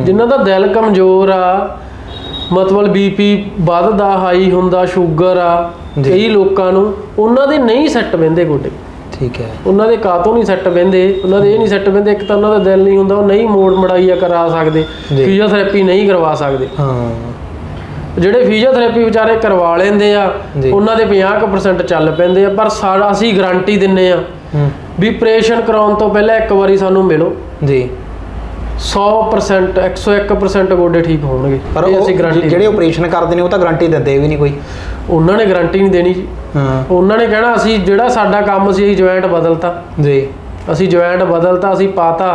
ਜਿਨ੍ਹਾਂ ਦਾ ਦਿਲ ਕਮਜ਼ੋਰ ਆ ਮਤਲਬ ਬੀਪੀ ਵੱਧਦਾ ਹਾਈ ਹੁੰਦਾ ਸ਼ੂਗਰ ਆ। ਕਈ ਲੋਕਾਂ ਨੂੰ ਉਹਨਾਂ ਦੇ ਨਹੀਂ ਸੈੱਟ ਬਹਿੰਦੇ ਗੋਡੇ। ਠੀਕ ਹੈ। ਉਹਨਾਂ ਦੇ ਕਾਤੋਂ ਨਹੀਂ ਸੈੱਟ ਬਹਿੰਦੇ? ਉਹਨਾਂ ਦੇ ਇਹ ਨਹੀਂ ਸੈੱਟ ਬਹਿੰਦੇ ਇੱਕ ਤਾਂ ਉਹਨਾਂ ਦਾ ਦਿਲ ਨਹੀਂ ਹੁੰਦਾ ਉਹ ਨਹੀਂ ਮੋੜ ਮੜਾਈਆ ਕਰਾ ਸਕਦੇ। ਫਿਜ਼ੀਓਥੈਰੇਪੀ ਨਹੀਂ ਕਰਵਾ ਸਕਦੇ। ਹਾਂ। ਜਿਹੜੇ ਫਿਜ਼ੀਓਥੈਰੇਪੀ ਵਿਚਾਰੇ ਕਰਵਾ ਲੈਂਦੇ ਆ। ਉਹਨਾਂ ਦੇ 50% ਚੱਲ ਪੈਂਦੇ ਆ ਪਰ ਸਾਡਾ ਅਸੀਂ ਗਾਰੰਟੀ ਦਿੰਨੇ ਆ ਵੀ ਆਪਰੇਸ਼ਨ ਕਰਾਉਣ ਤੋਂ ਪਹਿਲਾਂ ਇੱਕ ਵਾਰੀ ਸਾਨੂੰ ਮਿਲੋ। ਜੀ। 100% 101% ਗੋਡੇ ਠੀਕ ਹੋਣਗੇ। ਪਰ ਅਸੀਂ ਗਾਰੰਟੀ ਜਿਹੜੇ ਆਪਰੇਸ਼ਨ ਕਰਦੇ ਨੇ ਉਹ ਤਾਂ ਗਾਰੰਟੀ ਦਿੰਦੇ ਵੀ ਨਹੀਂ ਕੋਈ। ਉਹਨਾਂ ਨੇ ਗਾਰੰਟੀ ਨਹੀਂ ਦੇਣੀ ਜੀ। ਹਾਂ। ਉਹਨਾਂ ਨੇ ਕਹਿਣਾ ਅਸੀਂ ਜਿਹੜਾ ਸਾਡਾ ਕੰਮ ਸੀ ਅਸੀਂ ਜੁਆਇੰਟ ਬਦਲਤਾ। ਜੀ। ਅਸੀਂ ਜੁਆਇੰਟ ਬਦਲਤਾ ਅਸੀਂ ਪਾਤਾ।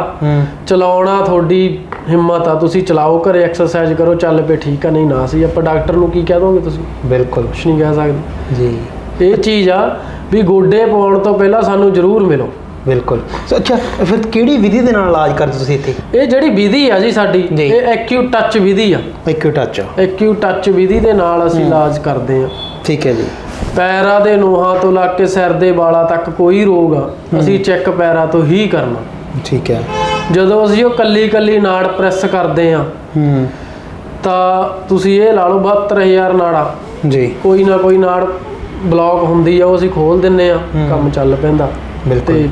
ਚਲਾਉਣਾ ਤੁਹਾਡੀ ਹਿੰਮਤ ਆ ਤੁਸੀਂ ਚਲਾਓ ਘਰੇ ਐਕਸਰਸਾਈਜ਼ ਕਰੋ ਚੱਲ ਪਏ ਠੀਕ ਆ ਨਹੀਂ ਨਾ ਸੀ। ਆਪਾਂ ਡਾਕਟਰ ਨੂੰ ਕੀ ਕਹਿ ਦੋਗੇ ਤੁਸੀਂ? ਬਿਲਕੁਲ। ਕੁਛ ਨਹੀਂ ਕਹਿ ਸਕਦੇ। ਜੀ। ਇਹ ਚੀਜ਼ ਆ ਵੀ ਗੋਡੇ ਪਾਉਣ ਤੋਂ ਪਹਿਲਾਂ ਸਾਨੂੰ ਜ਼ਰੂਰ ਮਿਲੋ। ਬਿਲਕੁਲ। ਸੋ ਅੱਛਾ ਫਿਰ ਕਿਹੜੀ ਵਿਧੀ ਦੇ ਨਾਲ ਇਲਾਜ ਕਰਦੇ ਤੁਸੀਂ ਇੱਥੇ? ਇਹ ਜਿਹੜੀ ਵਿਧੀ ਆ ਜੀ ਸਾਡੀ। ਇਹ ਐਕਿਊ ਟੱਚ ਵਿਧੀ ਆ। ਇੱਕ ਟੱਚ ਐਕਿਊ ਟੱਚ ਵਿਧੀ ਦੇ ਨਾਲ ਅਸੀਂ ਇਲਾਜ ਕਰਦੇ ਆ। ਠੀਕ ਹੈ ਜੀ। ਪੈਰਾਂ ਦੇ ਨੋਹਾਂ ਤੋਂ ਲੱਗ ਕੇ ਸਿਰ ਦੇ ਵਾਲਾਂ ਤੱਕ ਕੋਈ ਰੋਗ ਆ ਅਸੀਂ ਚੈੱਕ ਪੈਰਾਂ ਤੋਂ ਹੀ ਕਰਨਾ। ਠੀਕ ਹੈ। ਜਦੋਂ ਅਸੀਂ ਉਹ ਕੱਲੀ ਕੱਲੀ ਨਾੜ ਪ੍ਰੈਸ ਕਰਦੇ ਆ ਹੂੰ। ਤਾਂ ਤੁਸੀਂ ਇਹ ਲਾ ਲਓ 72000 ਨਾੜਾਂ। ਜੀ। ਕੋਈ ਨਾ ਕੋਈ ਨਾੜ ਬਲੌਕ ਹੁੰਦੀ ਆ ਉਹ ਅਸੀਂ ਖੋਲ ਦਿੰਨੇ ਆ ਕੰਮ ਚੱਲ ਪੈਂਦਾ। ਬਿਲਕੁਲ।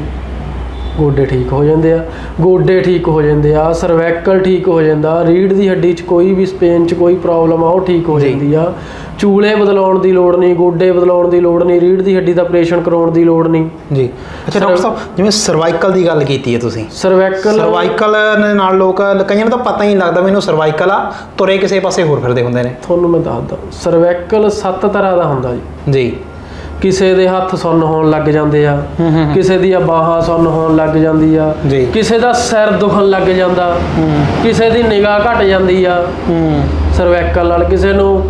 ਗੋਡੇ ਠੀਕ ਹੋ ਜਾਂਦੇ ਆ ਗੋਡੇ ਠੀਕ ਹੋ ਜਾਂਦੇ ਆ ਸਰਵੈਕਲ ਠੀਕ ਹੋ ਜਾਂਦਾ ਰੀੜ ਦੀ ਹੱਡੀ 'ਚ ਕੋਈ ਵੀ ਸਪੇਨ 'ਚ ਕੋਈ ਪ੍ਰੋਬਲਮ ਆ ਉਹ ਠੀਕ ਹੋ। ਜਾਂਦੀ ਆ। ਚੂਲੇ ਬਦਲਾਉਣ ਦੀ ਲੋੜ ਨਹੀਂ ਗੋਡੇ ਬਦਲਾਉਣ ਦੀ ਲੋੜ ਨਹੀਂ ਰੀੜ ਦੀ ਹੱਡੀ ਦਾ ਆਪਰੇਸ਼ਨ ਕਰਾਉਣ ਦੀ ਲੋੜ ਨਹੀਂ। ਜੀ। ਅੱਛਾ ਡਾਕਟਰ ਸਾਹਿਬ ਜਿਵੇਂ ਸਰਵਾਈਕਲ ਦੀ ਗੱਲ ਕੀਤੀ ਹੈ ਤੁਸੀਂ। ਸਰਵੈਕਲ ਸਰਵਾਈਕਲ ਨਾਲ ਲੋਕ ਕਈਆਂ ਨੂੰ ਤਾਂ ਪਤਾ ਹੀ ਨਹੀਂ ਲੱਗਦਾ ਮੈਨੂੰ ਸਰਵਾਈਕਲ ਆ ਤੁਰੇ ਕਿਸੇ ਪਾਸੇ ਹੋਰ ਫਿਰਦੇ ਹੁੰਦੇ ਨੇ। ਤੁਹਾਨੂੰ ਮੈਂ ਦੱਸਦਾ ਸਰਵੈਕਲ ਸੱਤ ਤਰ੍ਹਾਂ ਦਾ ਹੁੰਦਾ ਜੀ। ਜੀ। ਕਿਸੇ ਦੇ ਹੱਥ ਸੁੰਨ ਹੋਣ ਲੱਗ ਜਾਂਦੇ ਆ ਕਿਸੇ ਦੀਆਂ ਬਾਹਾਂ ਸੁੰਨ ਹੋਣ ਲੱਗ ਜਾਂਦੀ ਆ। ਕਿਸੇ ਦਾ ਸਿਰ ਦੁਖਣ ਲੱਗ ਜਾਂਦਾ ਕਿਸੇ ਦੀ ਨਿਗਾਹ ਘਟ ਜਾਂਦੀ ਆ ਸਰਵੈਕਲ ਨਾਲ ਕਿਸੇ ਨੂੰ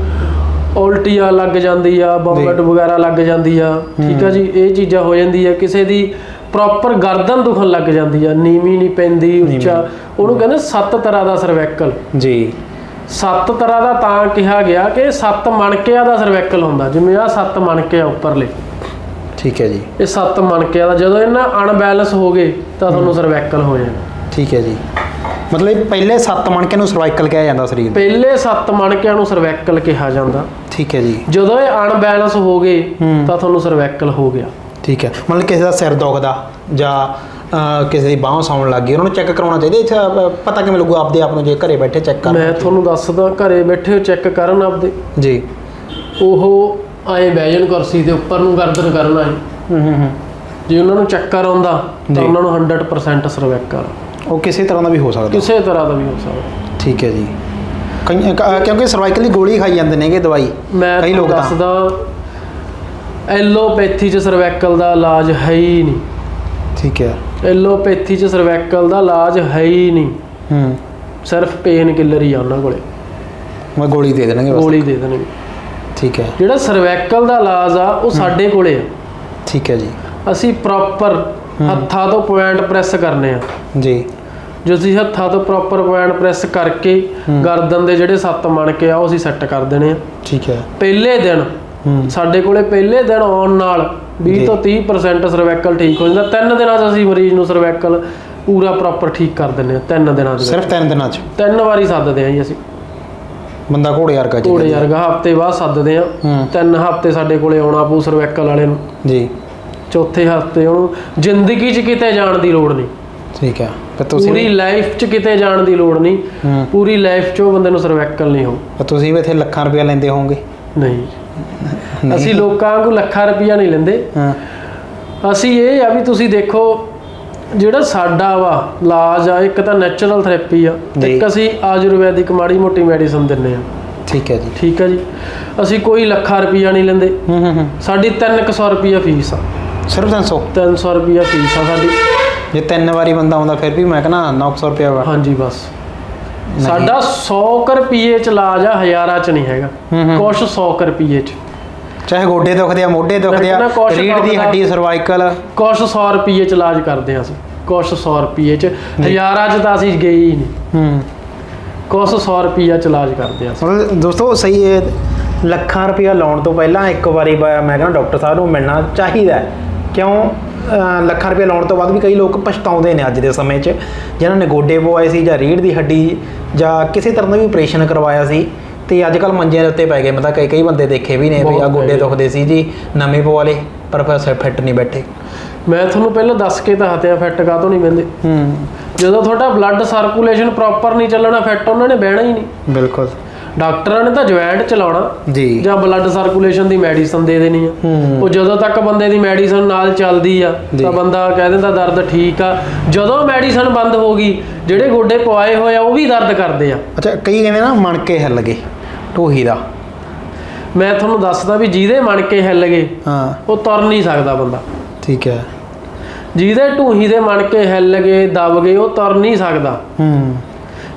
ਉਲਟੀਆਂ ਲੱਗ ਜਾਂਦੀ ਆ ਬੰਬਟ ਵਗੈਰਾ ਲੱਗ ਜਾਂਦੀ ਆ ਠੀਕ ਆ ਜੀ ਇਹ ਚੀਜ਼ਾਂ ਹੋ ਜਾਂਦੀ ਆ ਕਿਸੇ ਦੀ ਪ੍ਰੋਪਰ ਗਰਦਨ ਦੁਖਣ ਲੱਗ ਜਾਂਦੀ ਆ ਨੀਵੀਂ ਨਹੀਂ ਪੈਂਦੀ ਉੱਚਾ ਉਹਨੂੰ ਕਹਿੰਦੇ ਸੱਤ ਤਰ੍ਹਾਂ ਦਾ ਸਰਵੈਕਲ। ਜੀ। ਸੱਤ ਤਰ੍ਹਾਂ ਦਾ ਤਾਂ ਕਿਹਾ ਗਿਆ ਕਿ ਸੱਤ ਮਣਕਿਆਂ ਦਾ ਸਰਵੈਕਲ ਹੁੰਦਾ ਜਿਵੇਂ ਆ ਸੱਤ ਮਣਕੇ ਆ ਉੱਪਰਲੇ। ਠੀਕ ਹੈ ਜੀ। ਇਹ ਸੱਤ ਮਣਕਿਆਂ ਦਾ ਜਦੋਂ ਇਹਨਾਂ ਅਨਬੈਲੈਂਸ ਹੋ ਗਏ ਤਾਂ ਤੁਹਾਨੂੰ ਸਰਵੈਕਲ ਹੋ ਜਾਣਾ ਠੀਕ ਹੈ ਜੀ। ਮਤਲਬ ਇਹ ਪਹਿਲੇ ਸੱਤ ਮਣਕੇ ਨੂੰ ਸਰਵਾਈਕਲ ਕਿਹਾ ਜਾਂਦਾ ਸਰੀਰ ਪਹਿਲੇ ਸੱਤ ਮਣਕਿਆਂ ਨੂੰ ਸਰਵੈਕਲ ਕਿਹਾ ਜਾਂਦਾ। ਠੀਕ ਹੈ ਜੀ। ਜਦੋਂ ਇਹ ਅਨਬੈਲੈਂਸ ਹੋ ਗਏ। ਤਾਂ ਤੁਹਾਨੂੰ ਸਰਵੈਕਲ ਹੋ ਗਿਆ। ਠੀਕ ਹੈ। ਮਤਲਬ ਕਿਸੇ ਦਾ ਸਿਰ ਦੁਖਦਾ ਜਾਂ ਕਿਸੇ ਦੀ ਬਾਹ ਸੌਣ ਲੱਗ ਗਈ ਉਹਨਾਂ ਨੂੰ ਚੈੱਕ ਕਰਾਉਣਾ ਚਾਹੀਦਾ ਇੱਥੇ ਪਤਾ ਕਿਵੇਂ ਲੱਗੂ ਆਪਦੇ ਆਪ ਨੂੰ ਜੇ ਘਰੇ ਬੈਠੇ ਚੈੱਕ ਕਰ ਮੈਂ ਤੁਹਾਨੂੰ ਦੱਸਦਾ ਘਰੇ ਬੈਠੇ ਚੈੱਕ ਕਰਨ ਆਪਦੇ। ਜੀ। ਉਹ ਆਏ ਬਹਿ ਜਾਣ ਕੁਰਸੀ ਦੇ ਉੱਪਰ ਨੂੰ ਗਰਦਨ ਕਰਨਾ ਹੈ ਹੂੰ ਹੂੰ। ਜੇ ਉਹਨਾਂ ਨੂੰ ਚੱਕਰ ਆਉਂਦਾ। ਤਾਂ ਉਹਨਾਂ ਨੂੰ 100% ਸਰਵੈਕਲ ਉਹ ਕਿਸੇ ਤਰ੍ਹਾਂ ਦਾ ਵੀ ਹੋ ਸਕਦਾ। ਕਿਸੇ ਤਰ੍ਹਾਂ ਦਾ ਵੀ ਹੋ ਸਕਦਾ। ਠੀਕ ਹੈ ਜੀ। ਕਿਉਂਕਿ ਸਰਵਾਈਕਲ ਦੀ ਗੋਲੀ ਖਾਈ ਜਾਂਦੇ ਨੇਗੇ ਦਵਾਈ। ਮੈਂ ਕਈ ਲੋਕ ਤਾਂ। ਦੱਸਦਾ ਐਲੋਪੈਥੀ ਚ ਸਰਵੈਕਲ ਦਾ ਇਲਾਜ ਹੈ ਹੀ ਨਹੀਂ। ਠੀਕ ਹੈ। ਐਲੋਪੈਥੀ ਚ ਸਰਵੈਕਲ ਦਾ ਇਲਾਜ ਹੈ ਹੀ ਨਹੀਂ। ਹੂੰ। ਸਿਰਫ ਪੇਨ ਕਿਲਰ ਹੀ ਆ ਉਹਨਾਂ ਕੋਲੇ। ਮੈਂ ਗੋਲੀ ਦੇ ਦੇਣਗੇ ਬਸ। ਗੋਲੀ ਦੇ ਦੇਣਗੇ। ਠੀਕ ਹੈ। ਜਿਹੜਾ ਸਰਵੈਕਲ ਦਾ ਇਲਾਜ ਆ ਉਹ ਸਾਡੇ ਕੋਲੇ ਆ। ਠੀਕ ਹੈ ਜੀ। ਅਸੀਂ ਪ੍ਰੋਪਰ ਹੱਥਾਂ ਤੋਂ ਪੁਆਇੰਟ ਪ੍ਰੈਸ ਕਰਨੇ ਆ। ਜੀ। ਜੋ ਅਸੀਂ ਹੱਥਾਂ ਤੋਂ ਪ੍ਰੋਪਰ ਪੁਆਇੰਟ ਪ੍ਰੈਸ ਕਰਕੇ ਗਰਦਨ ਦੇ ਜਿਹੜੇ ਸੱਤ ਮਣਕੇ ਆ ਉਹ ਅਸੀਂ ਸੈੱਟ ਕਰ ਦੇਣੇ ਆ। ਠੀਕ ਹੈ। ਪਹਿਲੇ ਦਿਨ ਸਾਡੇ ਕੋਲੇ ਪਹਿਲੇ ਦਿਨ ਆਉਣ ਨਾਲ 20 ਜੀ। ਤੋਂ 30% ਸਰਵੈਕਲ ਠੀਕ ਹੋ ਜਾਂਦਾ। ਤਿੰਨ ਦਿਨਾਂ 'ਚ ਅਸੀਂ ਮਰੀਜ਼ ਨੂੰ ਸਰਵੈਕਲ ਪੂਰਾ ਪ੍ਰੋਪਰ ਠੀਕ ਕਰ ਦਿੰਦੇ ਆ ਤਿੰਨ ਦਿਨਾਂ ਵਿੱਚ। ਸਿਰਫ ਤਿੰਨ ਦਿਨਾਂ ਚ? ਤਿੰਨ ਵਾਰੀ ਸੱਦਦੇ ਆ ਜੀ ਅਸੀਂ। ਬੰਦਾ ਘੋੜੇ ਵਰਗਾ ਜੀ ਘੋੜੇ ਵਰਗਾ ਹਫ਼ਤੇ ਬਾਅਦ ਸੱਦਦੇ ਆ ਤਿੰਨ ਹਫ਼ਤੇ ਸਾਡੇ ਕੋਲੇ ਆਉਣਾ ਪਊ ਸਰਵੈਕਲ ਵਾਲੇ ਨੂੰ। ਜੀ। ਚੌਥੇ ਹਫ਼ਤੇ ਉਹਨੂੰ ਜ਼ਿੰਦਗੀ 'ਚ ਕਿਤੇ ਜਾਣ ਦੀ ਲੋੜ ਨਹੀਂ। ਠੀਕ ਹੈ। ਫਿਰ ਤੁਸੀਂ ਪੂਰੀ ਲਾਈਫ 'ਚ ਕਿਤੇ ਜਾਣ ਦੀ ਲੋੜ ਨਹੀਂ। ਪੂਰੀ ਲਾਈਫ 'ਚ ਉਹ ਬੰਦੇ ਨੂੰ ਸਰਵੈਕਲ ਨਹੀਂ ਹੋ ਤੁਸੀਂ ਵੀ ਇੱਥੇ ਲੱਖਾਂ ਰੁਪਇਆ ਲੈਂਦੇ ਹੋਵੋਗੇ? ਨਹੀਂ। ਅਸੀਂ ਲੋਕਾਂ ਵਾਂਗੂ ਲੱਖਾਂ ਰੁਪਈਆ ਨਹੀਂ ਲੈਂਦੇ। ਹਾਂ। ਅਸੀਂ ਇਹ ਆ ਵੀ ਤੁਸੀਂ ਦੇਖੋ ਜਿਹੜਾ ਸਾਡਾ ਵਾ ਇਲਾਜ ਆ ਇੱਕ ਤਾਂ ਨੈਚੁਰਲ ਥੈਰੇਪੀ ਆ। ਇੱਕ ਅਸੀਂ ਆਯੁਰਵੈਦਿਕ ਮਾੜੀ ਮੋਟੀ ਮੈਡੀਸਨ ਦਿੰਨੇ ਆ। ਠੀਕ ਹੈ ਜੀ। ਠੀਕ ਆ ਜੀ। ਅਸੀਂ ਕੋਈ ਲੱਖਾਂ ਰੁਪਈਆ ਨਹੀਂ ਲੈਂਦੇ। ਹੂੰ ਹੂੰ ਹੂੰ। ਸਾਡੀ 300 ਰੁਪਈਆ ਫੀਸ ਆ। ਸਿਰਫ 300 300 ਰੁਪਈਆ ਫੀਸ ਆ ਸਾਡੀ। ਜੇ ਤਿੰਨ ਵਾਰੀ ਬੰਦਾ ਆਉਂਦਾ ਫਿਰ ਵੀ ਮੈਂ ਕਹਿੰਦਾ 900 ਰੁਪਇਆ ਵਾ। ਹਾਂਜੀ ਬਸ। ਸਾਡਾ 100 ਕੁ ਰੁਪਈਏ ਚ ਇਲਾਜ ਆ ਹਜ਼ਾਰਾਂ ਚ ਨਹੀਂ ਹੈਗਾ। ਕੁਛ 100 ਕੁ ਰੁਪਈਏ ਚ। ਚਾਹੇ ਗੋਡੇ ਦੁਖਦੇ ਆ ਮੋਢੇ ਦੁਖਦੇ ਆ ਰੀੜ ਦੀ। ਹੱਡੀ ਸਰਵਾਈਕਲ। ਕੁਛ 100 ਰੁਪਏ ਚ ਇਲਾਜ ਕਰਦੇ ਹਾਂ ਅਸੀਂ। ਕੁਛ 100 ਰੁਪਏ ਚ। ਹਜ਼ਾਰਾਂ ਚ ਤਾਂ ਅਸੀਂ ਗਏ ਹੀ ਨਹੀਂ। ਹੂੰ। ਕੁਛ 100 ਰੁਪਏ ਚ ਇਲਾਜ ਕਰਦੇ ਅਸੀਂ। ਮਤਲਬ ਦੋਸਤੋ ਸਹੀ ਹੈ ਲੱਖਾਂ ਰੁਪਇਆ ਲਾਉਣ ਤੋਂ ਪਹਿਲਾਂ ਇੱਕ ਵਾਰੀ ਮੈਂ ਕਹਿੰਦਾ ਡਾਕਟਰ ਸਾਹਿਬ ਨੂੰ ਮਿਲਣਾ ਚਾਹੀਦਾ। ਕਿਉਂ? ਲੱਖਾਂ ਰੁਪਇਆ ਲਾਉਣ ਤੋਂ ਬਾਅਦ ਵੀ ਕਈ ਲੋਕ ਪਛਤਾਉਂਦੇ ਨੇ ਅੱਜ ਦੇ ਸਮੇਂ 'ਚ। ਜਿਨ੍ਹਾਂ ਨੇ ਗੋਡੇ ਪਵਾਏ ਸੀ ਜਾਂ ਰੀੜ ਦੀ ਹੱਡੀ ਜਾਂ ਕਿਸੇ ਤਰ੍ਹਾਂ ਦਾ ਵੀ ਆਪਰੇਸ਼ਨ ਕਰਵਾਇਆ ਸੀ ਤੇ ਅੱਜ ਕੱਲ ਮੰਜਿਆਂ ਦੇ ਉੱਤੇ ਪੈ ਗਏ। ਮੈਂ ਤਾਂ ਕਈ ਕਈ ਬੰਦੇ ਦੇਖੇ ਵੀ ਨੇ ਵੀ ਆ ਗੋਡੇ। ਦੁਖਦੇ ਸੀ ਜੀ ਨਵੇਂ ਪਵਾ ਲਏ ਪਰ ਫਿਰ ਫਿੱਟ ਨਹੀਂ ਬੈਠੇ। ਮੈਂ ਤੁਹਾਨੂੰ ਪਹਿਲਾਂ ਦੱਸ ਕੇ ਤਾਂ ਹਤਿਆ ਫਿੱਟ ਕਾਹਤੋਂ ਨਹੀਂ ਬੰਦੇ ਹੂੰ। ਜਦੋਂ ਤੁਹਾਡਾ ਬਲੱਡ ਸਰਕੂਲੇਸ਼ਨ ਪ੍ਰੋਪਰ ਨਹੀਂ ਚੱਲਣਾ ਫਿੱਟ ਉਹਨਾਂ ਨੇ ਬਹਿਣਾ ਹੀ ਨਹੀਂ। ਬਿਲਕੁਲ। ਡਾਕਟਰਾਂ ਨੇ ਤਾਂ ਜੁਆਇੰਟ ਚਲਾਉਣਾ। ਜੀ। ਜਾਂ ਬਲੱਡ ਸਰਕੂਲੇਸ਼ਨ ਦੀ ਮੈਡੀਸਨ ਦੇ ਦੇਣੀ ਆ। ਉਹ ਜਦੋਂ ਤੱਕ ਬੰਦੇ ਦੀ ਮੈਡੀਸਨ ਨਾਲ ਚੱਲਦੀ ਆ। ਤਾਂ ਬੰਦਾ ਕਹਿ ਦਿੰਦਾ ਦਰਦ ਠੀਕ ਆ। ਜਦੋਂ ਮੈਡੀਸਨ ਬੰਦ ਹੋ ਗਈ ਜਿਹੜੇ ਗੋਡੇ ਪਵਾਏ ਹੋਏ ਆ ਉਹ ਵੀ ਦਰਦ ਕਰਦੇ ਆ। ਅੱਛਾ ਕਈ ਕਹਿੰਦੇ ਨਾ ਮਣ ਕੇ ਹਿੱਲ ਗਏ ਢੂਹੀ ਦਾ। ਮੈਂ ਤੁਹਾਨੂੰ ਦੱਸਦਾ ਵੀ ਜਿਹਦੇ ਮਣ ਕੇ ਹਿੱਲ ਗਏ ਹਾਂ। ਉਹ ਤੁਰ ਨਹੀਂ ਸਕਦਾ ਬੰਦਾ। ਠੀਕ ਹੈ। ਜਿਹਦੇ ਢੂਹੀ ਦੇ ਮਣ ਕੇ ਹਿੱਲ ਗਏ ਦਬ ਗਏ ਉਹ ਤੁਰ ਨਹੀਂ ਸਕਦਾ। ਹੂੰ।